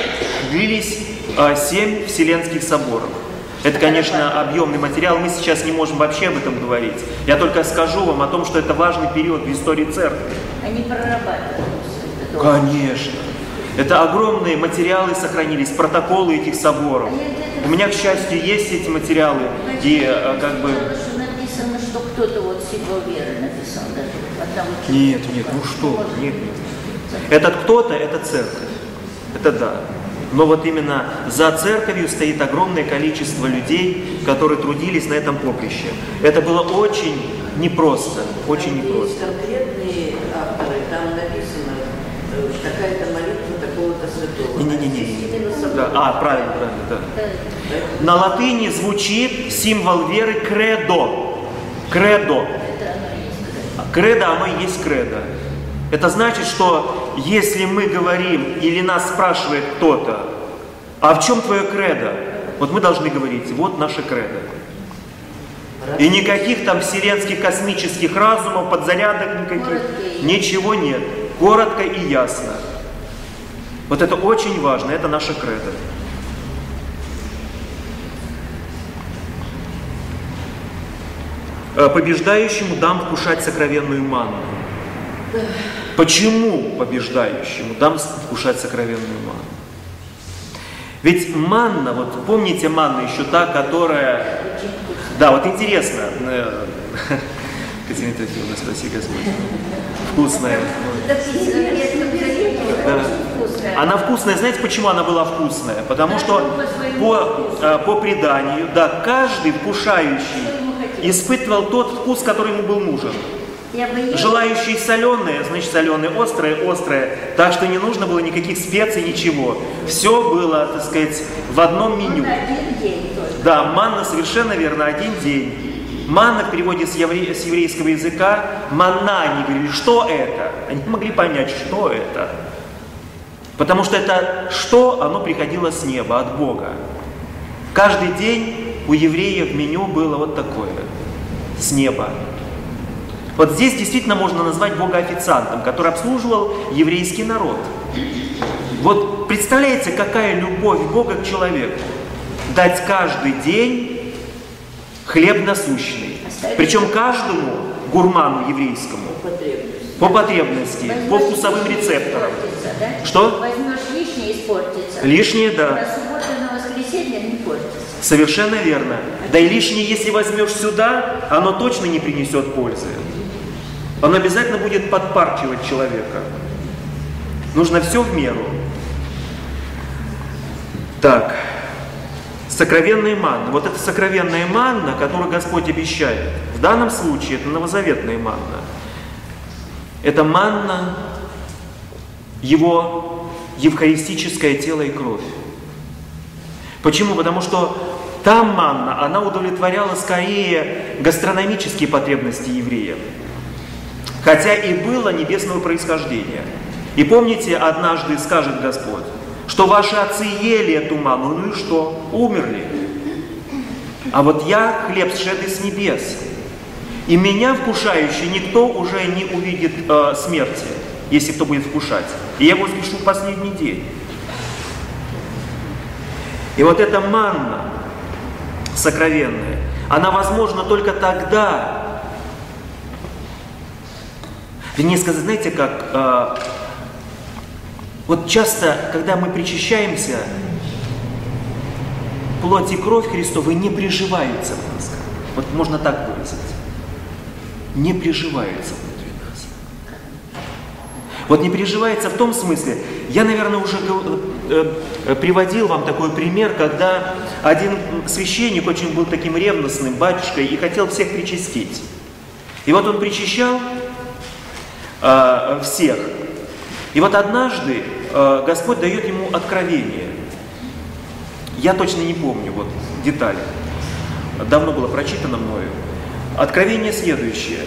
длились э, семь вселенских соборов. Это, конечно, объемный материал, мы сейчас не можем вообще об этом говорить. Я только скажу вам о том, что это важный период в истории церкви.
Они прорабатывают все это. долго.
Конечно. Это огромные материалы сохранились, протоколы этих соборов. У меня, к счастью, есть эти материалы. И э, как бы...
Написано, что кто-то вот символ веры написал даже. Одного
Нет, нет, ну что, нет, нет. Этот кто-то, это церковь. Это да. Но вот именно за церковью стоит огромное количество людей, которые трудились на этом поприще. Это было очень непросто, очень
где
непросто.
Есть конкретные авторы, там написано э, такая-то молитва такого-то святого.
Не-не-не. Да. А, правильно, правильно, да. На латыни звучит символ веры кредо. Кредо. Кредо, оно и есть кредо. Это значит, что если мы говорим или нас спрашивает кто-то, а в чем твое кредо? Вот мы должны говорить, вот наше кредо. И никаких там вселенских космических разумов, подзарядок никаких, ничего нет. Коротко и ясно. Вот это очень важно, это наше кредо. Э, Побеждающему дам вкушать сокровенную манну. Почему побеждающему дам вкушать сокровенную манну? Ведь манна, вот помните манна еще та, которая... Да, вот интересно, э, Катерина Трофимовна, спаси Господь. Вкусная. Да.
Вкусная.
Она вкусная, знаете, почему она была вкусная? Потому что
по
э, по преданию, да, каждый вкушающий испытывал тот вкус, который ему был нужен. Желающий соленое, значит соленое, острое, острое. Так что не нужно было никаких специй, ничего. Все было, так сказать, в одном меню. Да, манна совершенно верно, один день. Манна в переводе с, евре- с еврейского языка, манна, они говорили, что это? Они не могли понять, что это. Потому что это что, оно приходило с неба, от Бога. Каждый день у евреев меню было вот такое, с неба. Вот здесь действительно можно назвать Бога официантом, который обслуживал еврейский народ. Вот представляете, какая любовь Бога к человеку? Дать каждый день хлеб насущный. Причем каждому гурману еврейскому. По потребности, по вкусовым рецепторам.
Да?
Что?
Возьмешь лишнее, испортится.
Лишнее, да.
На субботу на воскресенье не портится.
Совершенно верно. Да и лишнее, если возьмешь сюда, оно точно не принесет пользы. Оно обязательно будет подпарчивать человека. Нужно все в меру. Так, сокровенная манна. Вот это сокровенная манна, которую Господь обещает. В данном случае это новозаветная манна. Это манна, его евхаристическое тело и кровь. Почему? Потому что та манна, она удовлетворяла скорее гастрономические потребности евреев. Хотя и было небесного происхождения. И помните, однажды скажет Господь, что ваши отцы ели эту манну, ну и что? Умерли. А вот я хлеб сшедый с небес. И меня вкушающий никто уже не увидит э, смерти, если кто будет вкушать. И я воскрешу последний день. И вот эта манна сокровенная, она возможна только тогда, вернее сказать, знаете, как э, вот часто, когда мы причащаемся, плоть и кровь Христовы не приживаются в нас. Вот можно так выразить. Не приживаются внутри нас. Вот не приживается в том смысле, я, наверное, уже э, э, приводил вам такой пример, когда один священник очень был таким ревностным батюшкой и хотел всех причастить. И вот он причащал э, всех. И вот однажды э, Господь дает ему откровение. Я точно не помню вот детали. Давно было прочитано мною. Откровение следующее.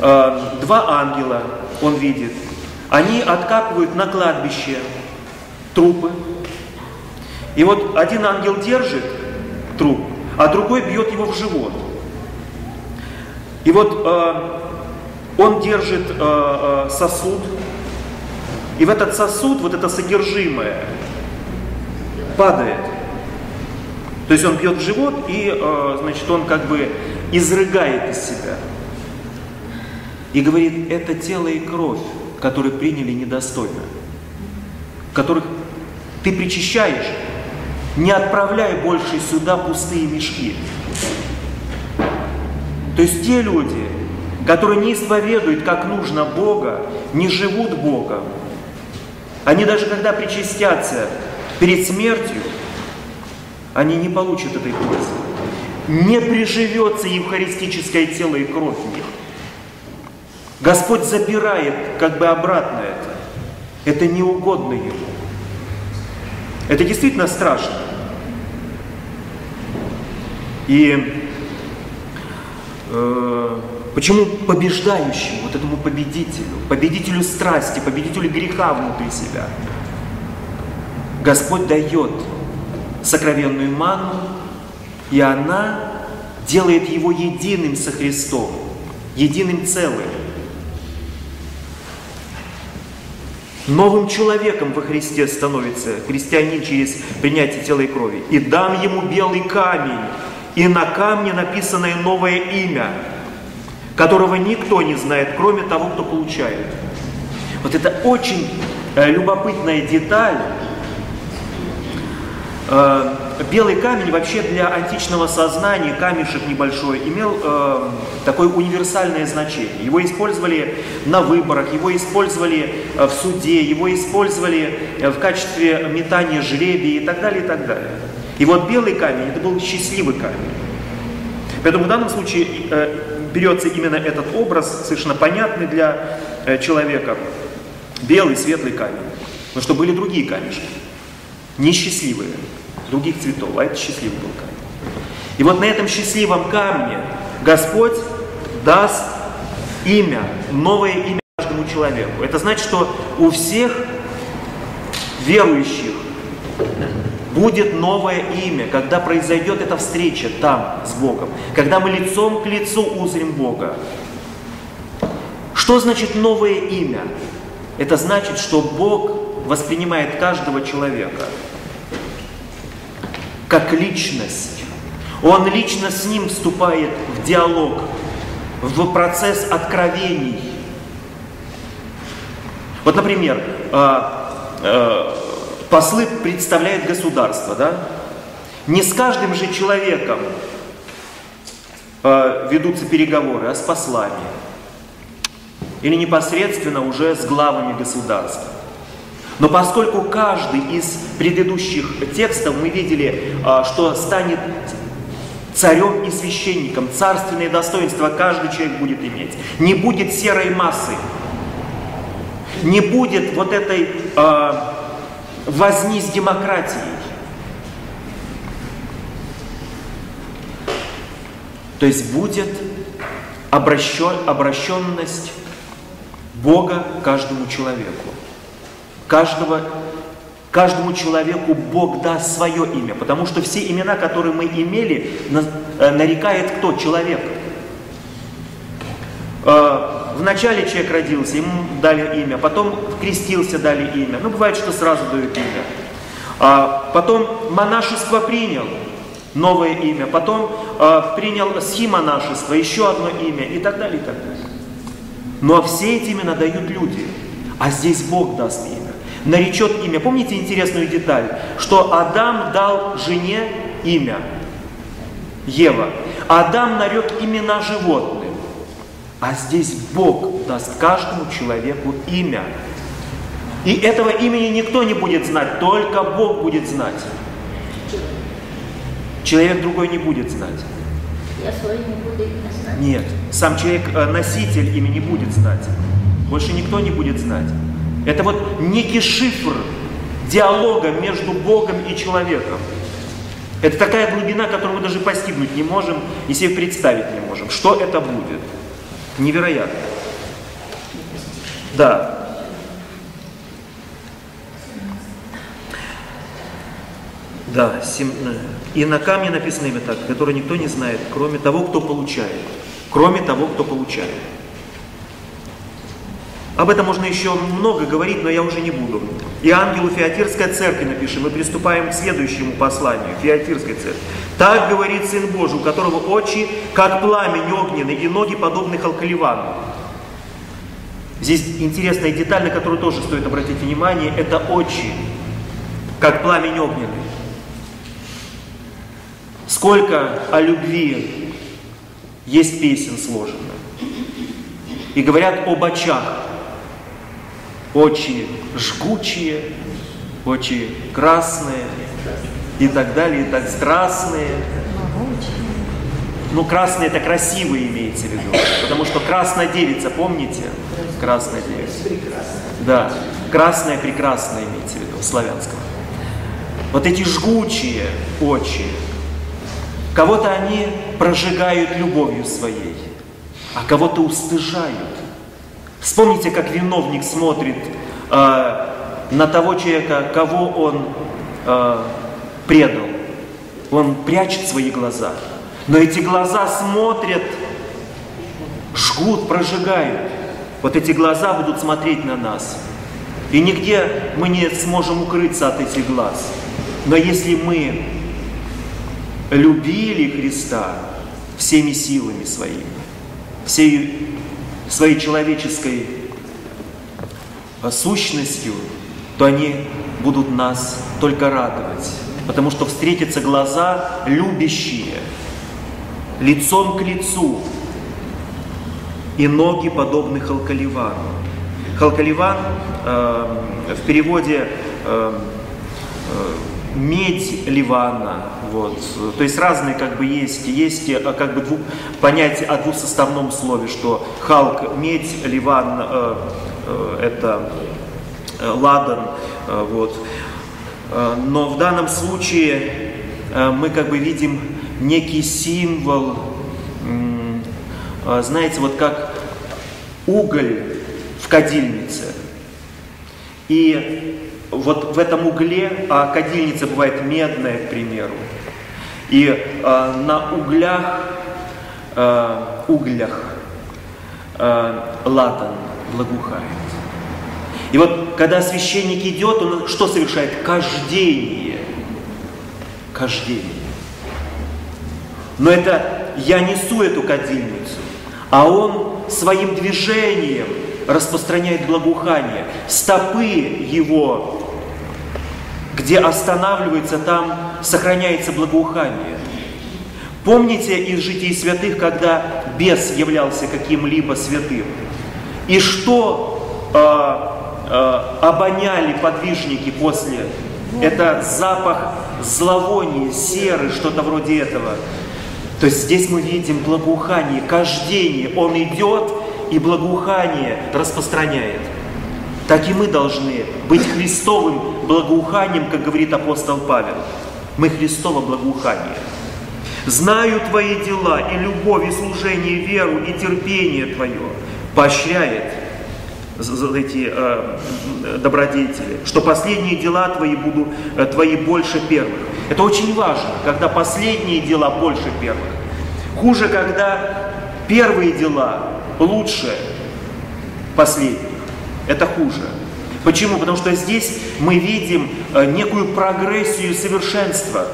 Э, два ангела он видит. Они откапывают на кладбище трупы. И вот один ангел держит труп, а другой бьет его в живот. И вот э, он держит э, э, сосуд, и в этот сосуд вот это содержимое падает. То есть он бьет в живот, и, э, значит, он как бы изрыгает из себя. И говорит, это тело и кровь, которые приняли недостойно, которых ты причащаешь, не отправляй больше сюда пустые мешки. То есть те люди, которые не исповедуют, как нужно Бога, не живут Богом, они даже когда причастятся перед смертью, они не получат этой пользы. Не приживется евхаристическое тело и кровь в них. Господь забирает как бы обратно это. Это не угодно Ему. Это действительно страшно. И э, Почему побеждающему, вот этому победителю, победителю страсти, победителю греха внутри себя, Господь дает сокровенную ману, и она делает его единым со Христом, единым целым. Новым человеком во Христе становится христианин через принятие тела и крови. «И дам ему белый камень, и на камне написанное новое имя, которого никто не знает, кроме того, кто получает. Вот это очень э, любопытная деталь. Э, белый камень вообще для античного сознания, камешек небольшой, имел э, такое универсальное значение. Его использовали на выборах, его использовали э, в суде, его использовали э, в качестве метания жребия и так далее, и так далее. И вот белый камень, это был счастливый камень. Поэтому в данном случае э, берется именно этот образ, совершенно понятный для э, человека, белый, светлый камень. Но что были другие камешки, несчастливые, других цветов, а это счастливый был камень. И вот на этом счастливом камне Господь даст имя, новое имя каждому человеку. Это значит, что у всех верующих будет новое имя, когда произойдет эта встреча там с Богом, когда мы лицом к лицу узрим Бога. Что значит новое имя? Это значит, что Бог воспринимает каждого человека как личность. Он лично с ним вступает в диалог, в процесс откровений. Вот, например, э, э, послы представляют государство, да? Не с каждым же человеком э, ведутся переговоры, а с послами. Или непосредственно уже с главами государства. Но поскольку каждый из предыдущих текстов мы видели, э, что станет царем и священником, царственное достоинство каждый человек будет иметь. Не будет серой массы, не будет вот этой э, возни с демократией. То есть будет обращен, обращенность Бога каждому человеку. Каждого, каждому человеку Бог даст свое имя, потому что все имена, которые мы имели, э, нарекает кто? Человек. Э, Вначале человек родился, ему дали имя, потом крестился, дали имя. Ну, бывает, что сразу дают имя. А потом монашество принял, новое имя. Потом э, принял схимонашество, еще одно имя и так далее, и так далее. Но все эти имена дают люди, а здесь Бог даст имя. Наречет имя. Помните интересную деталь, что Адам дал жене имя, Ева. Адам нарек имена животным, а здесь Бог даст каждому человеку имя. И этого имени никто не будет знать, только Бог будет знать. Человек другой не будет знать.
Я свое не буду имя знать.
Нет, сам человек, э, носитель ими не будет знать. Больше никто не будет знать. Это вот некий шифр диалога между Богом и человеком. Это такая глубина, которую мы даже постигнуть не можем и себе представить не можем. Что это будет? Невероятно. Да, Да, сем... И на камне написано имя так, которое никто не знает, кроме того, кто получает. Кроме того, кто получает. Об этом можно еще много говорить, но я уже не буду. И ангелу Феатирской церкви напишем. Мы приступаем к следующему посланию Феатирской церкви. Так говорит Сын Божий, у которого очи, как пламень огненный, и ноги подобны халкаливану. Здесь интересная деталь, на которую тоже стоит обратить внимание, это очи, как пламень огненный. Сколько о любви есть песен сложено. И говорят об очах. Очи жгучие, очи красные и так далее, и так страстные. Ну, красные это красивые имеется в виду. Потому что красная девица, помните? Красная девица. Да, красная прекрасная имеется в виду, славянского. Вот эти жгучие очи, Кого-то они прожигают любовью своей, а кого-то устыжают. Вспомните, как виновник смотрит э, на того человека, кого он э, предал. Он прячет свои глаза. Но эти глаза смотрят, жгут, прожигают. Вот эти глаза будут смотреть на нас. И нигде мы не сможем укрыться от этих глаз. Но если мы любили Христа всеми силами своими, всей своей человеческой сущностью, то они будут нас только радовать. Потому что встретятся глаза любящие, лицом к лицу, и ноги подобны Халкаливану. Халкаливан э, в переводе э, э, медь Ливана, вот. То есть разные как бы есть, есть э, как бы двух, понятие о двусоставном слове, что Халк – медь, Ливан э, э, – это э, ладан, э, вот. Э, но в данном случае мы как бы видим некий символ, знаете, вот как уголь в кадильнице. И вот в этом угле, а кадильница бывает медная, к примеру, и э, на углях, э, углях э, ладан благоухает. И вот когда священник идет, он что совершает? Кождение. Кождение. Но это я несу эту кадильницу, а он своим движением распространяет благоухание. Стопы его, где останавливается, там сохраняется благоухание. Помните из житий святых, когда бес являлся каким-либо святым? И что э, э, обоняли подвижники после? Это запах зловония, серы, что-то вроде этого. То есть здесь мы видим благоухание, кождение. Он идет и благоухание распространяет. Так и мы должны быть Христовым благоуханием, как говорит апостол Павел. Мы Христово благоухание. Знаю твои дела и любовь, и служение, и веру, и терпение твое. Поощряет эти э, добродетели, что последние дела твои будут э, твои больше первых. Это очень важно, когда последние дела больше первых. Хуже, когда первые дела лучше последних. Это хуже. Почему? Потому что здесь мы видим э, некую прогрессию совершенства.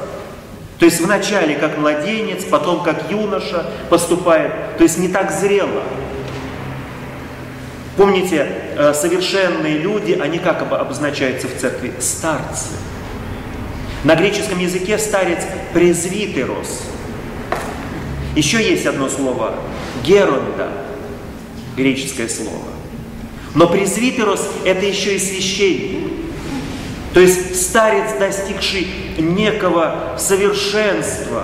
То есть вначале как младенец, потом как юноша поступает, то есть не так зрело. Помните, э, совершенные люди, они как обозначаются в церкви? Старцы. На греческом языке старец презвитерос. Еще есть одно слово – геронда, греческое слово. Но презвитерос – это еще и священник. То есть старец, достигший некого совершенства.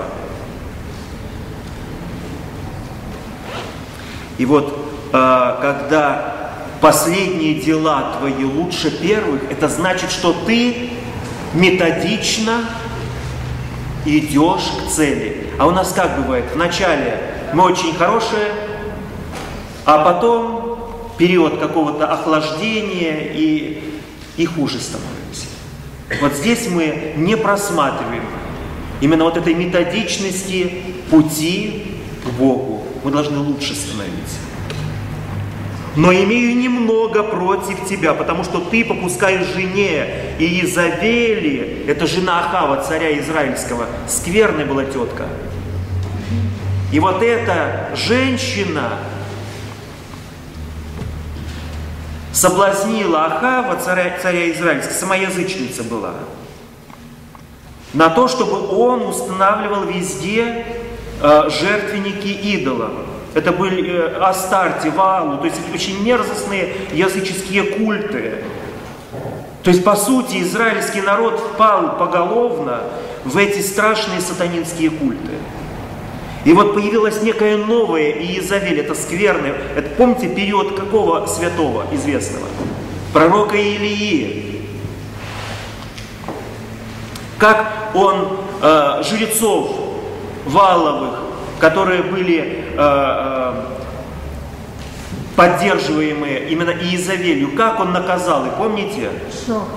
И вот э, когда последние дела твои лучше первых, это значит, что ты методично идешь к цели. А у нас как бывает? Вначале мы очень хорошие, а потом период какого-то охлаждения и, и хуже становимся. Вот здесь мы не просматриваем именно вот этой методичности пути к Богу. Мы должны лучше становиться но имею немного против тебя, потому что ты попускаешь жене Иезавели, это жена Ахава, царя Израильского, скверная была тетка. И вот эта женщина соблазнила Ахава, царя, царя Израильского, самоязычница была, на то, чтобы он устанавливал везде э, жертвенники идолам. Это были э, Астарти, Ваалу, то есть очень мерзостные языческие культы. То есть, по сути, израильский народ впал поголовно в эти страшные сатанинские культы. И вот появилась некая новая Иезавель, это скверная. Это помните период какого святого известного? Пророка Илии. Как он э, жрецов Валовых которые были э, э, поддерживаемые именно Иезавелью, как он наказал их, помните?
Шок,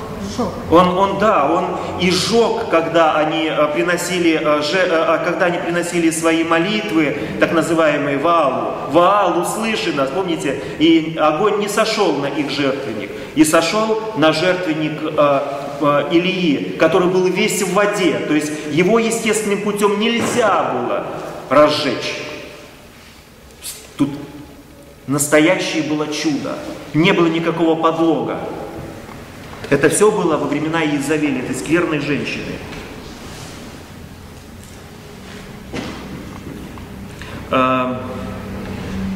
Он, он, да, он и жег, когда они э, приносили, э, э, когда они приносили свои молитвы, так называемые Ваалу. Ваал, услыши нас, помните, и огонь не сошел на их жертвенник, и сошел на жертвенник Илии, который был весь в воде, то есть его естественным путем нельзя было разжечь. Тут настоящее было чудо. Не было никакого подлога. Это все было во времена Иезавели, этой скверной женщины. Э,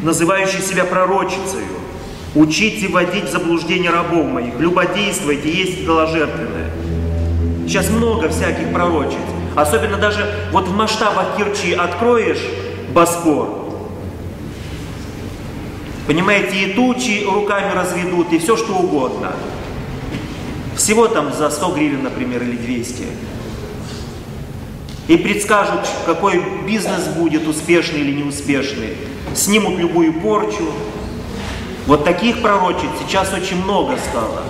называющей себя пророчицей. Учите водить в заблуждение рабов моих, любодействуйте, есть идоложертвенное. Сейчас много всяких пророчеств. Особенно даже вот в масштабах Кирчи откроешь Боспор, Понимаете, и тучи руками разведут, и все что угодно. Всего там за 100 гривен, например, или 200. И предскажут, какой бизнес будет, успешный или неуспешный. Снимут любую порчу. Вот таких пророчеств сейчас очень много стало.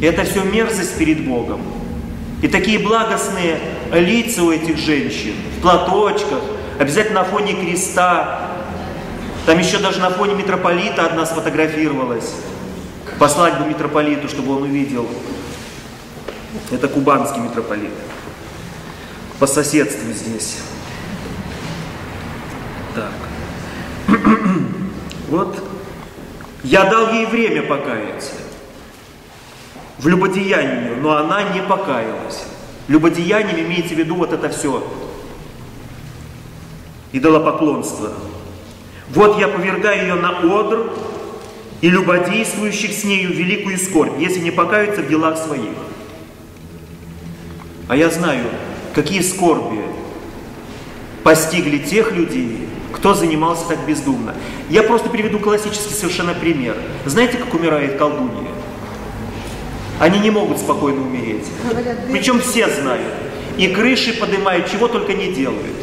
И это все мерзость перед Богом. И такие благостные лица у этих женщин, в платочках, обязательно на фоне креста. Там еще даже на фоне митрополита одна сфотографировалась. Послать бы митрополиту, чтобы он увидел. Это кубанский митрополит. По соседству здесь. Так. Вот Я дал ей время покаяться в любодеянии, но она не покаялась. Любодеянием имеется в виду вот это все. Идолопоклонство. Вот я повергаю ее на одр и любодействующих с нею великую скорбь, если не покаются в делах своих. А я знаю, какие скорби постигли тех людей, кто занимался так бездумно. Я просто приведу классический совершенно пример. Знаете, как умирает колдунья? Они не могут спокойно умереть. Причем все знают. И крыши поднимают, чего только не делают.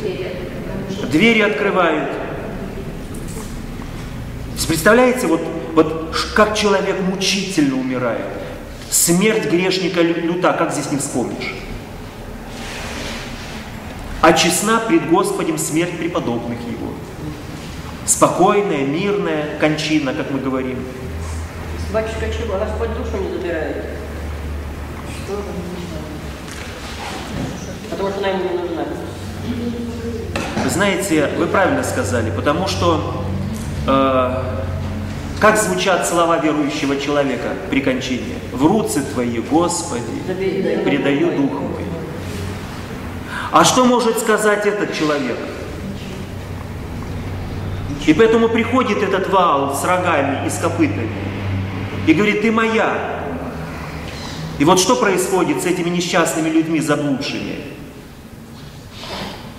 Двери открывают. Представляете, вот, вот как человек мучительно умирает. Смерть грешника люта, как здесь не вспомнишь? А честна пред Господем смерть преподобных его. Спокойная, мирная кончина, как мы говорим.
Батюшка, чего? Господь душу не забирает. Потому что она ему не нужна.
Вы знаете, вы правильно сказали, потому что э, как звучат слова верующего человека при кончине? «В руцы Твои, Господи, предаю Дух мой». А что может сказать этот человек? И поэтому приходит этот вал с рогами и с копытами и говорит, ты моя. И вот что происходит с этими несчастными людьми заблудшими?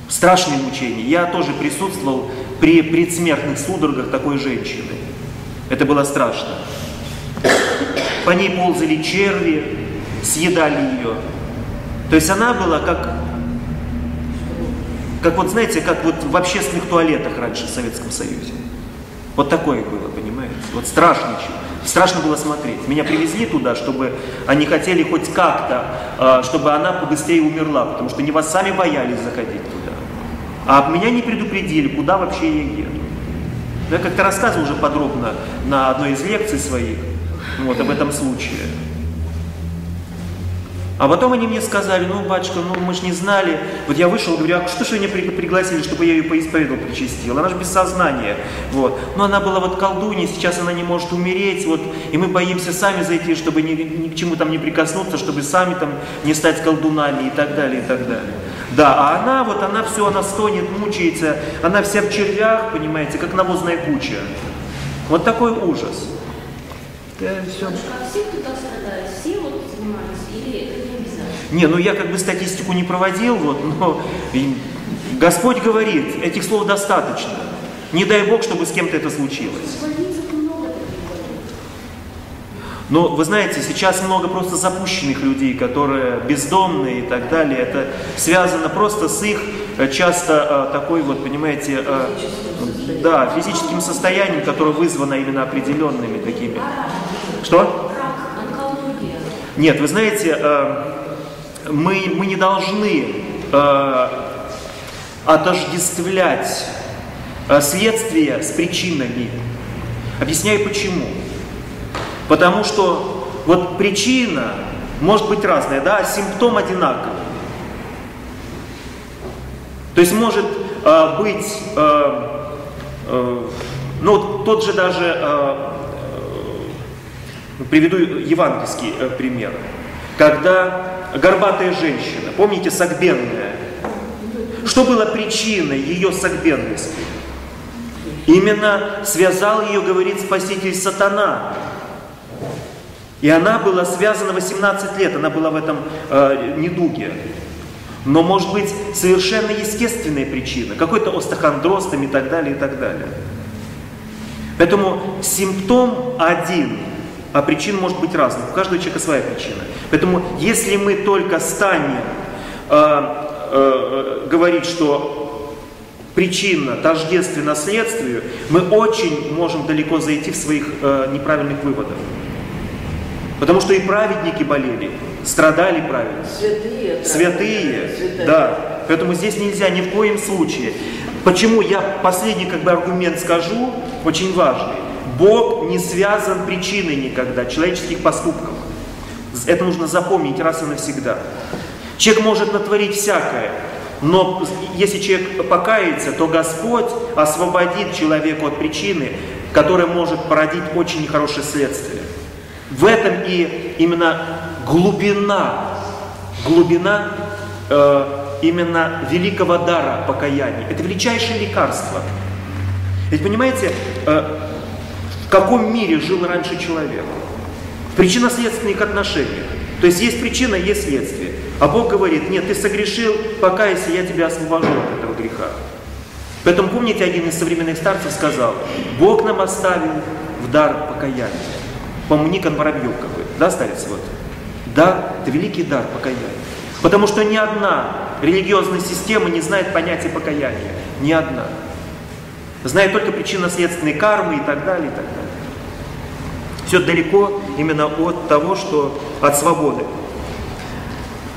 Страшные мучения. Я тоже присутствовал при предсмертных судорогах такой женщины. Это было страшно. По ней ползали черви, съедали ее. То есть она была как, как вот знаете, как вот в общественных туалетах раньше в Советском Союзе. Вот такое было, понимаете? Вот страшно. Страшно было смотреть. Меня привезли туда, чтобы они хотели хоть как-то, а, чтобы она побыстрее умерла, потому что они вас сами боялись заходить туда. А меня не предупредили, куда вообще я еду. Я как-то рассказывал уже подробно на одной из лекций своих вот, об этом случае. А потом они мне сказали, ну, батюшка, ну, мы же не знали. Вот я вышел, говорю, а что же меня пригласили, чтобы я ее поисповедовал, причастил? Она же без сознания. Вот. Но она была вот колдунья, сейчас она не может умереть, вот, и мы боимся сами зайти, чтобы ни, ни к чему там не прикоснуться, чтобы сами там не стать колдунами и так далее, и так далее. Да, а она, вот она все, она стонет, мучается, она вся в червях, понимаете, как навозная куча. Вот такой ужас.
Да, все. А все, кто так страдает, все вот занимались или это не обязательно?
Не, ну я как бы статистику не проводил, вот, но Господь говорит, этих слов достаточно. Не дай Бог, чтобы с кем-то это случилось. Но вы знаете, сейчас много просто запущенных людей, которые бездомные и так далее. Это связано просто с их э, часто э, такой вот, понимаете, э, да, физическим состоянием, которое вызвано именно определенными такими. Что? Нет, вы знаете, мы, мы не должны отождествлять следствие с причинами. Объясняю почему. Потому что вот причина может быть разная, да, а симптом одинаковый. То есть может э, быть, э, э, ну тот же даже, э, приведу евангельский э, пример, когда горбатая женщина, помните, сагбенная, что было причиной ее сагбенности? Именно связал ее, говорит Спаситель Сатана, и она была связана 18 лет, она была в этом э, недуге. Но может быть совершенно естественная причина, какой-то остеохондроз и так далее, и так далее. Поэтому симптом один, а причин может быть разных. У каждого человека своя причина. Поэтому если мы только станем э, э, говорить, что причина тождественна следствию, мы очень можем далеко зайти в своих э, неправильных выводах. Потому что и праведники болели, страдали праведники.
Святые.
Святые,
Святые.
да. Поэтому здесь нельзя ни в коем случае. Почему я последний как бы аргумент скажу, очень важный. Бог не связан причиной никогда человеческих поступков. Это нужно запомнить раз и навсегда. Человек может натворить всякое, но если человек покается, то Господь освободит человека от причины которое может породить очень нехорошее следствие. В этом и именно глубина, глубина э, именно великого дара покаяния. Это величайшее лекарство. Ведь понимаете, э, в каком мире жил раньше человек? В причинно-следственных отношениях. То есть есть причина, есть следствие. А Бог говорит, нет, ты согрешил, покайся, я тебя освобожу от этого греха. Поэтому помните, один из современных старцев сказал, Бог нам оставил в дар покаяния. По-моему, Никон Воробьев какой, да, старец вот? Да, это великий дар покаяния. Потому что ни одна религиозная система не знает понятия покаяния. Ни одна. Знает только причинно-следственные кармы и так далее, и так далее. Все далеко именно от того, что от свободы.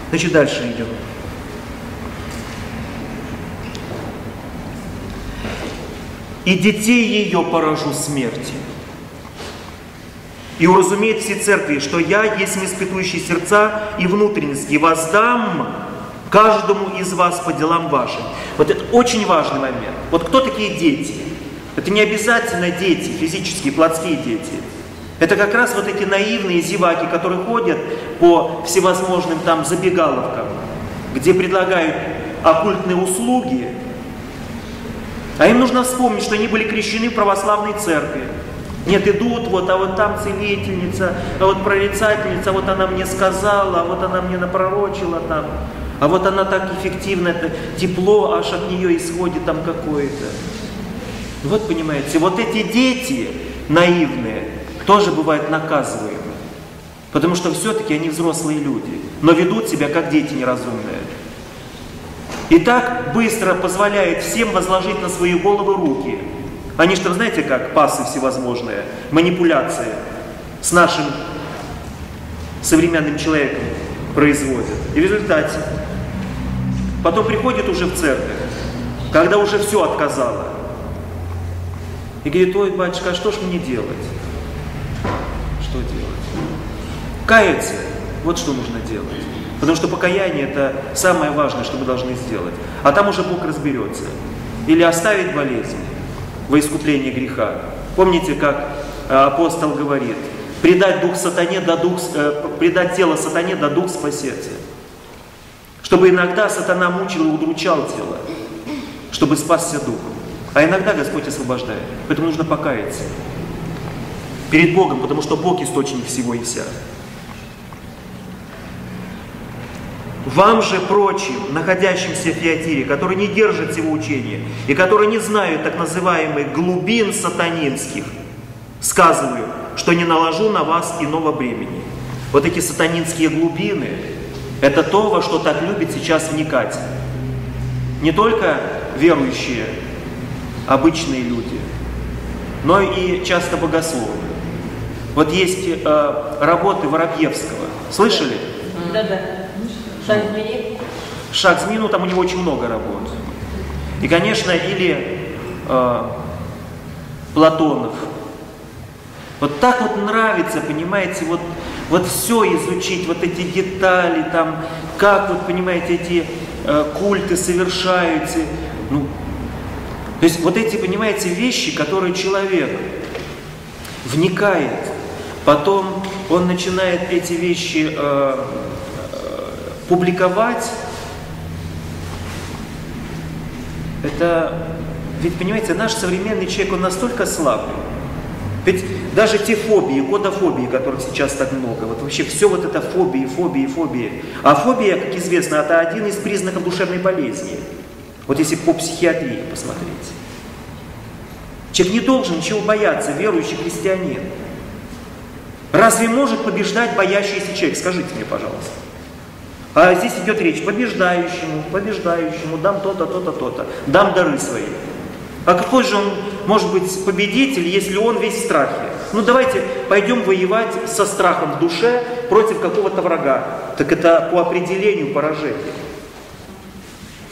Значит, дальше идем. И детей ее поражу смерти. И уразумеет все церкви, что я есть испытующий сердца и внутренности, и воздам каждому из вас по делам вашим. Вот это очень важный момент. Вот кто такие дети? Это не обязательно дети, физические, плотские дети. Это как раз вот эти наивные зеваки, которые ходят по всевозможным там забегаловкам, где предлагают оккультные услуги, а им нужно вспомнить, что они были крещены в православной церкви. Нет, идут, вот, а вот там целительница, а вот прорицательница, а вот она мне сказала, а вот она мне напророчила там, а вот она так эффективно, это тепло аж от нее исходит там какое-то. Вот понимаете, вот эти дети наивные тоже бывают наказываемы. Потому что все-таки они взрослые люди, но ведут себя как дети неразумные. И так быстро позволяет всем возложить на свои головы руки. Они что, знаете как, пасы всевозможные, манипуляции с нашим современным человеком производят. И в результате потом приходит уже в церковь, когда уже все отказало. И говорит, ой, батюшка, а что ж мне делать? Что делать? Каяться. Вот что нужно делать. Потому что покаяние это самое важное, что мы должны сделать. А там уже Бог разберется. Или оставить болезнь во искупление греха. Помните, как э, апостол говорит, предать дух сатане, да дух, э, предать тело сатане, да дух спасется. Чтобы иногда сатана мучил и удручал тело, чтобы спасся дух. А иногда Господь освобождает. Поэтому нужно покаяться перед Богом, потому что Бог источник всего и вся. Вам же прочим, находящимся в Фиатире, которые не держат его учения и которые не знают так называемых глубин сатанинских, сказываю, что не наложу на вас иного бремени. Вот эти сатанинские глубины – это то, во что так любит сейчас вникать. Не только верующие, обычные люди, но и часто богословы. Вот есть э, работы Воробьевского. Слышали?
Да, да. Шаг змеи.
Шаг змеи, ну там у него очень много работ. И, конечно, или э, Платонов. Вот так вот нравится, понимаете, вот, вот все изучить, вот эти детали, там, как вот, понимаете, эти э, культы совершаются. Ну, то есть вот эти, понимаете, вещи, которые человек вникает, потом он начинает эти вещи э, публиковать, это, ведь понимаете, наш современный человек, он настолько слабый. Ведь даже те фобии, кодофобии, которых сейчас так много, вот вообще все вот это фобии, фобии, фобии. А фобия, как известно, это один из признаков душевной болезни. Вот если по психиатрии посмотреть. Человек не должен ничего бояться, верующий христианин. Разве может побеждать боящийся человек? Скажите мне, пожалуйста. А здесь идет речь побеждающему, побеждающему, дам то-то, то-то, то-то, дам дары свои. А какой же он может быть победитель, если он весь в страхе? Ну давайте пойдем воевать со страхом в душе против какого-то врага. Так это по определению поражение.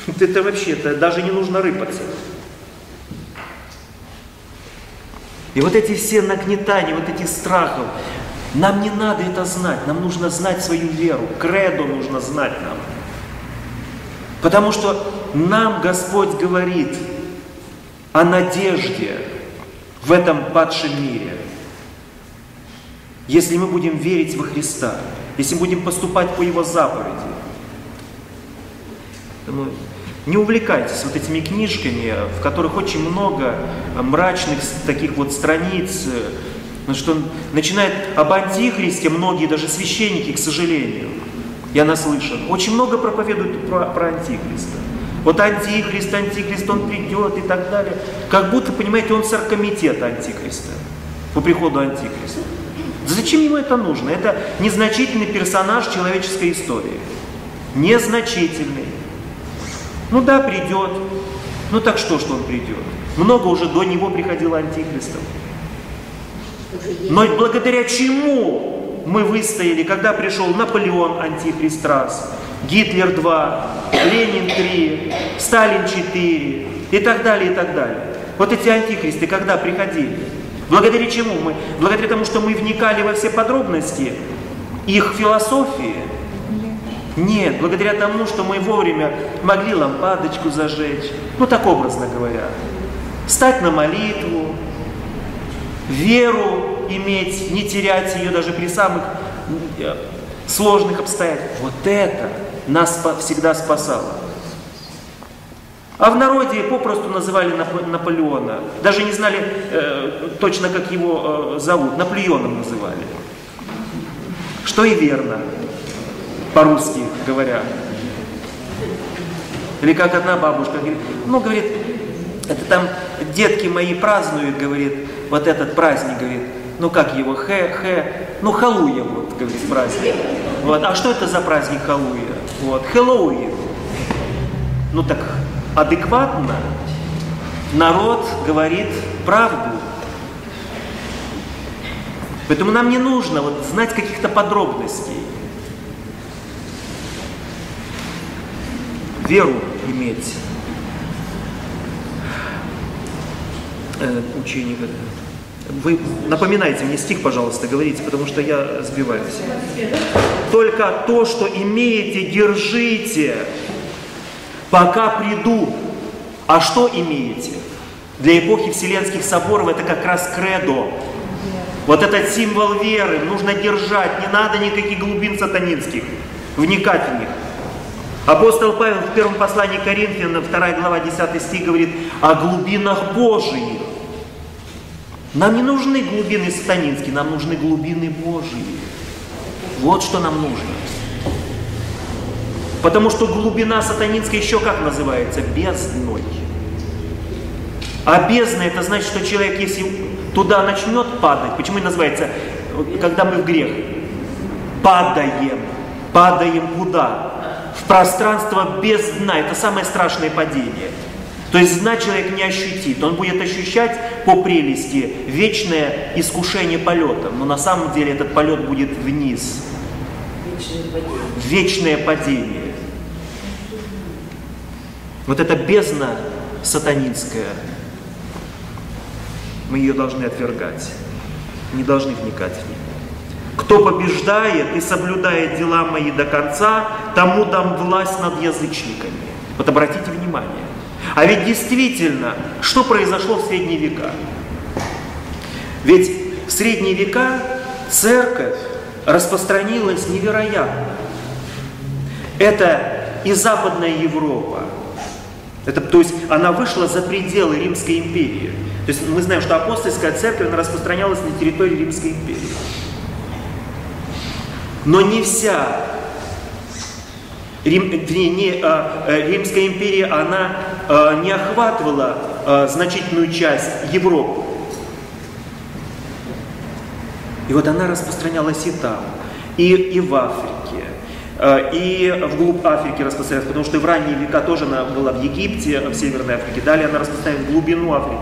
Это вообще, это даже не нужно рыпаться. И вот эти все нагнетания, вот эти страхов, нам не надо это знать, нам нужно знать свою веру, кредо нужно знать нам. Потому что нам Господь говорит о надежде, в этом падшем мире. Если мы будем верить во Христа, если будем поступать по Его заповеди. Не увлекайтесь вот этими книжками, в которых очень много мрачных таких вот страниц, что начинает об антихристе многие, даже священники, к сожалению, я наслышан, очень много проповедуют про, про антихриста. Вот антихрист, антихрист, он придет и так далее. Как будто, понимаете, он саркомитет антихриста по приходу антихриста. Зачем ему это нужно? Это незначительный персонаж человеческой истории. Незначительный. Ну да, придет. Ну так что, что он придет? Много уже до него приходило антихристов. Но благодаря чему мы выстояли, когда пришел Наполеон антихрист раз, Гитлер 2, Ленин 3, Сталин 4 и так далее, и так далее. Вот эти антихристы когда приходили? Благодаря чему мы? Благодаря тому, что мы вникали во все подробности их философии, нет, благодаря тому, что мы вовремя могли лампадочку зажечь, ну так образно говоря, встать на молитву, веру иметь, не терять ее даже при самых э, сложных обстоятельствах. Вот это нас всегда спасало. А в народе попросту называли Наполеона. Даже не знали э, точно, как его э, зовут. Наполеоном называли. Что и верно по-русски говоря. Или как одна бабушка говорит, ну, говорит, это там детки мои празднуют, говорит, вот этот праздник, говорит, ну как его, хэ, хэ, ну Халуя, вот, говорит, праздник. Вот, а что это за праздник Халуя? Вот, Хэллоуин. Ну так адекватно народ говорит правду. Поэтому нам не нужно вот знать каких-то подробностей. веру иметь. Э, учение. Вы напоминайте мне стих, пожалуйста, говорите, потому что я сбиваюсь. Только то, что имеете, держите, пока приду. А что имеете? Для эпохи Вселенских соборов это как раз кредо. Вот этот символ веры нужно держать, не надо никаких глубин сатанинских, вникать в них. Апостол Павел в первом послании Коринфянам, 2 глава, 10 стих говорит о глубинах Божиих. Нам не нужны глубины сатанинские, нам нужны глубины Божьи. Вот что нам нужно. Потому что глубина сатанинская еще как называется? Бездной. А бездна это значит, что человек, если туда начнет падать, почему и называется, когда мы в грех, падаем. Падаем куда? пространство без дна. Это самое страшное падение. То есть дна человек не ощутит. Он будет ощущать по прелести вечное искушение полетом. Но на самом деле этот полет будет вниз. Вечное падение. Вечное падение. Вот эта бездна сатанинская, мы ее должны отвергать. Не должны вникать в нее. Кто побеждает и соблюдает дела мои до конца, тому дам власть над язычниками. Вот обратите внимание. А ведь действительно, что произошло в средние века? Ведь в средние века церковь распространилась невероятно. Это и Западная Европа. Это, то есть она вышла за пределы Римской империи. То есть мы знаем, что апостольская церковь она распространялась на территории Римской империи. Но не вся Рим, не, а, э, Римская империя, она а, не охватывала а, значительную часть Европы. И вот она распространялась и там, и, и в Африке, и вглубь Африки распространялась, потому что в ранние века тоже она была в Египте, в Северной Африке, далее она распространялась в глубину Африки.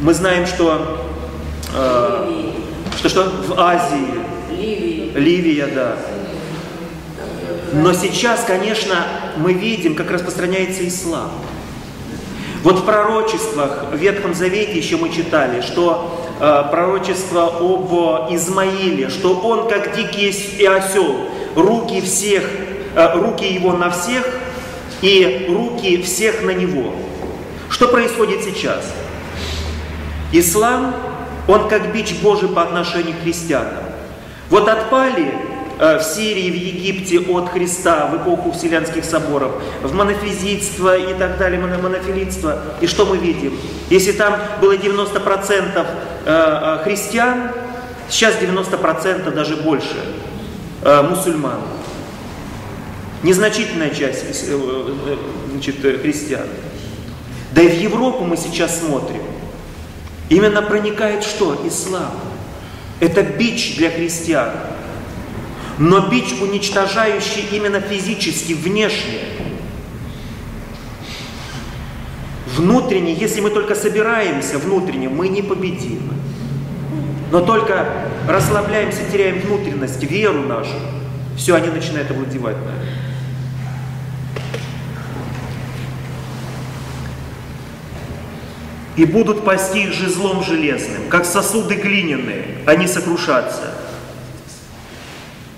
Мы знаем, что, что, что в Азии, Ливия. Ливия, да. Но сейчас, конечно, мы видим, как распространяется ислам. Вот в пророчествах в Ветхом Завете еще мы читали, что э, пророчество об Измаиле, что он как дикий и осел, руки всех, э, руки его на всех и руки всех на него. Что происходит сейчас? Ислам, он как бич Божий по отношению к христианам. Вот отпали в Сирии, в Египте от Христа в эпоху Вселенских соборов, в монофизитство и так далее, монофилитство. И что мы видим? Если там было 90% э, э, христиан, сейчас 90% даже больше мусульман. Незначительная часть значит, христиан. Да и в Европу мы сейчас смотрим. Именно проникает что? Ислам. Это бич для христиан. Но бич, уничтожающий именно физически, внешне. Внутренне, если мы только собираемся внутренне, мы не победим. Но только расслабляемся, теряем внутренность, веру нашу, все, они начинают овладевать нами. и будут пасти их же злом железным, как сосуды глиняные, они сокрушатся.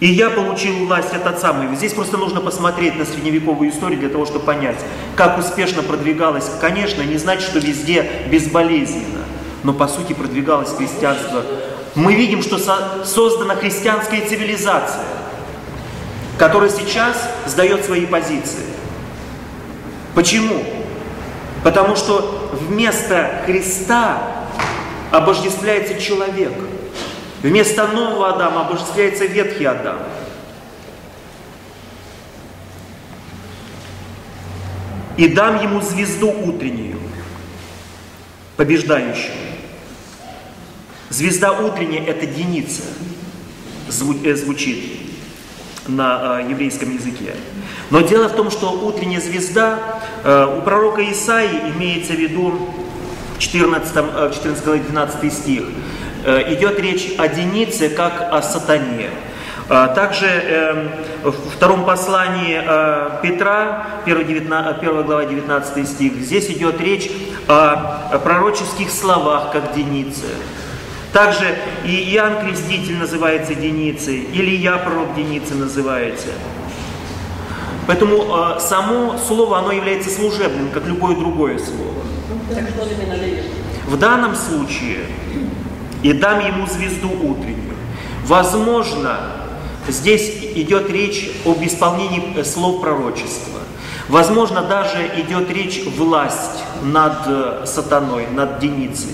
И я получил власть от отца моего. Здесь просто нужно посмотреть на средневековую историю для того, чтобы понять, как успешно продвигалось. Конечно, не значит, что везде безболезненно, но по сути продвигалось христианство. Мы видим, что со создана христианская цивилизация, которая сейчас сдает свои позиции. Почему? Потому что вместо Христа обождествляется человек. Вместо нового Адама обождествляется ветхий Адам. И дам ему звезду утреннюю, побеждающую. Звезда утренняя – это единица, э, звучит на э, еврейском языке. Но дело в том, что утренняя звезда э, у пророка Исаии имеется в виду 14, 14 главе 12 стих. Э, идет речь о единице, как о сатане. Также э, в втором послании Петра, 1, 19, 1 глава 19 стих, здесь идет речь о пророческих словах, как единице. Также и Иоанн Креститель называется единицей, или я пророк единицы называется. Поэтому э, само слово, оно является служебным, как любое другое слово. В данном случае и дам ему звезду утреннюю. Возможно, здесь идет речь об исполнении э, слов пророчества. Возможно, даже идет речь власть над э, сатаной, над деницей.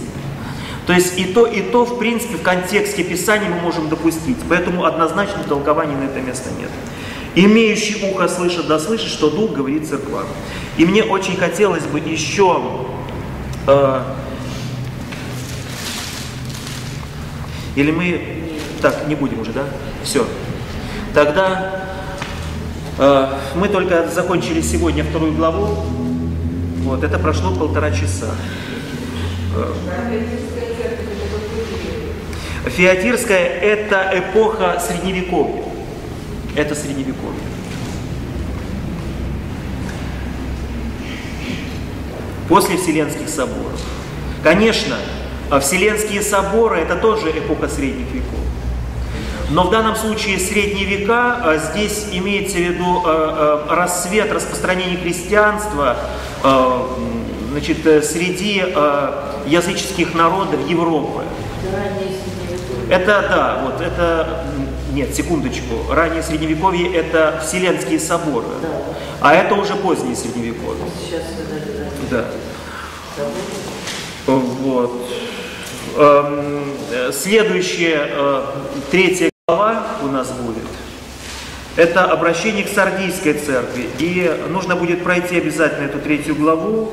То есть и то, и то, в принципе, в контексте Писания мы можем допустить. Поэтому однозначного толкования на это место нет. Имеющий ухо слышит, да слышит, что Дух говорит церквам. И мне очень хотелось бы еще э, или мы так не будем уже, да? Все. Тогда э, мы только закончили сегодня вторую главу. Вот это прошло полтора часа. Э, Феатирская – это эпоха Средневековья. Это Средневековье. После Вселенских соборов. Конечно, Вселенские соборы – это тоже эпоха Средних веков. Но в данном случае средние века а, здесь имеется в виду а, а, рассвет, распространение христианства значит, среди языческих народов Европы. Это, да, вот это, нет, секундочку, раннее Средневековье это Вселенские соборы, да. а это уже позднее Средневековье. Сейчас, да. да. Вот. Эм, следующая, э, третья глава у нас будет. Это обращение к Сардийской церкви. И нужно будет пройти обязательно эту третью главу.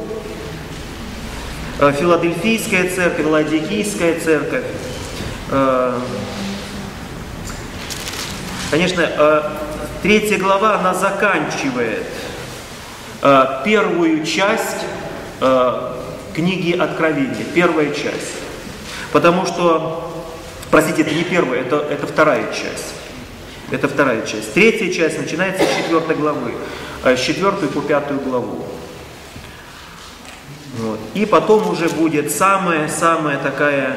Э, Филадельфийская церковь, Ладикийская церковь. Э, конечно, э, третья глава, она заканчивает э, первую часть книги Откровения, первая часть. Потому что, простите, это не первая, это, это вторая часть. Это вторая часть. Третья часть начинается с четвертой главы, с четвертой по пятую главу. Вот. И потом уже будет самая-самая такая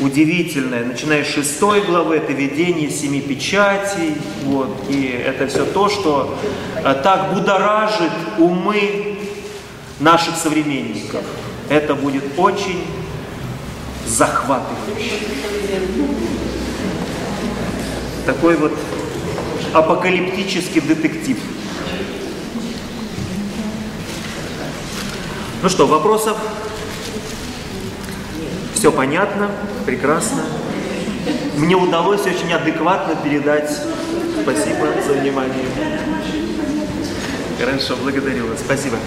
удивительное, начиная с шестой главы, это видение семи печатей, вот, и это все то, что а, так будоражит умы наших современников. Это будет очень захватывающе. Такой вот апокалиптический детектив. Ну что, вопросов? Все понятно, прекрасно. Мне удалось очень адекватно передать. Спасибо за внимание. Хорошо, благодарю вас. Спасибо.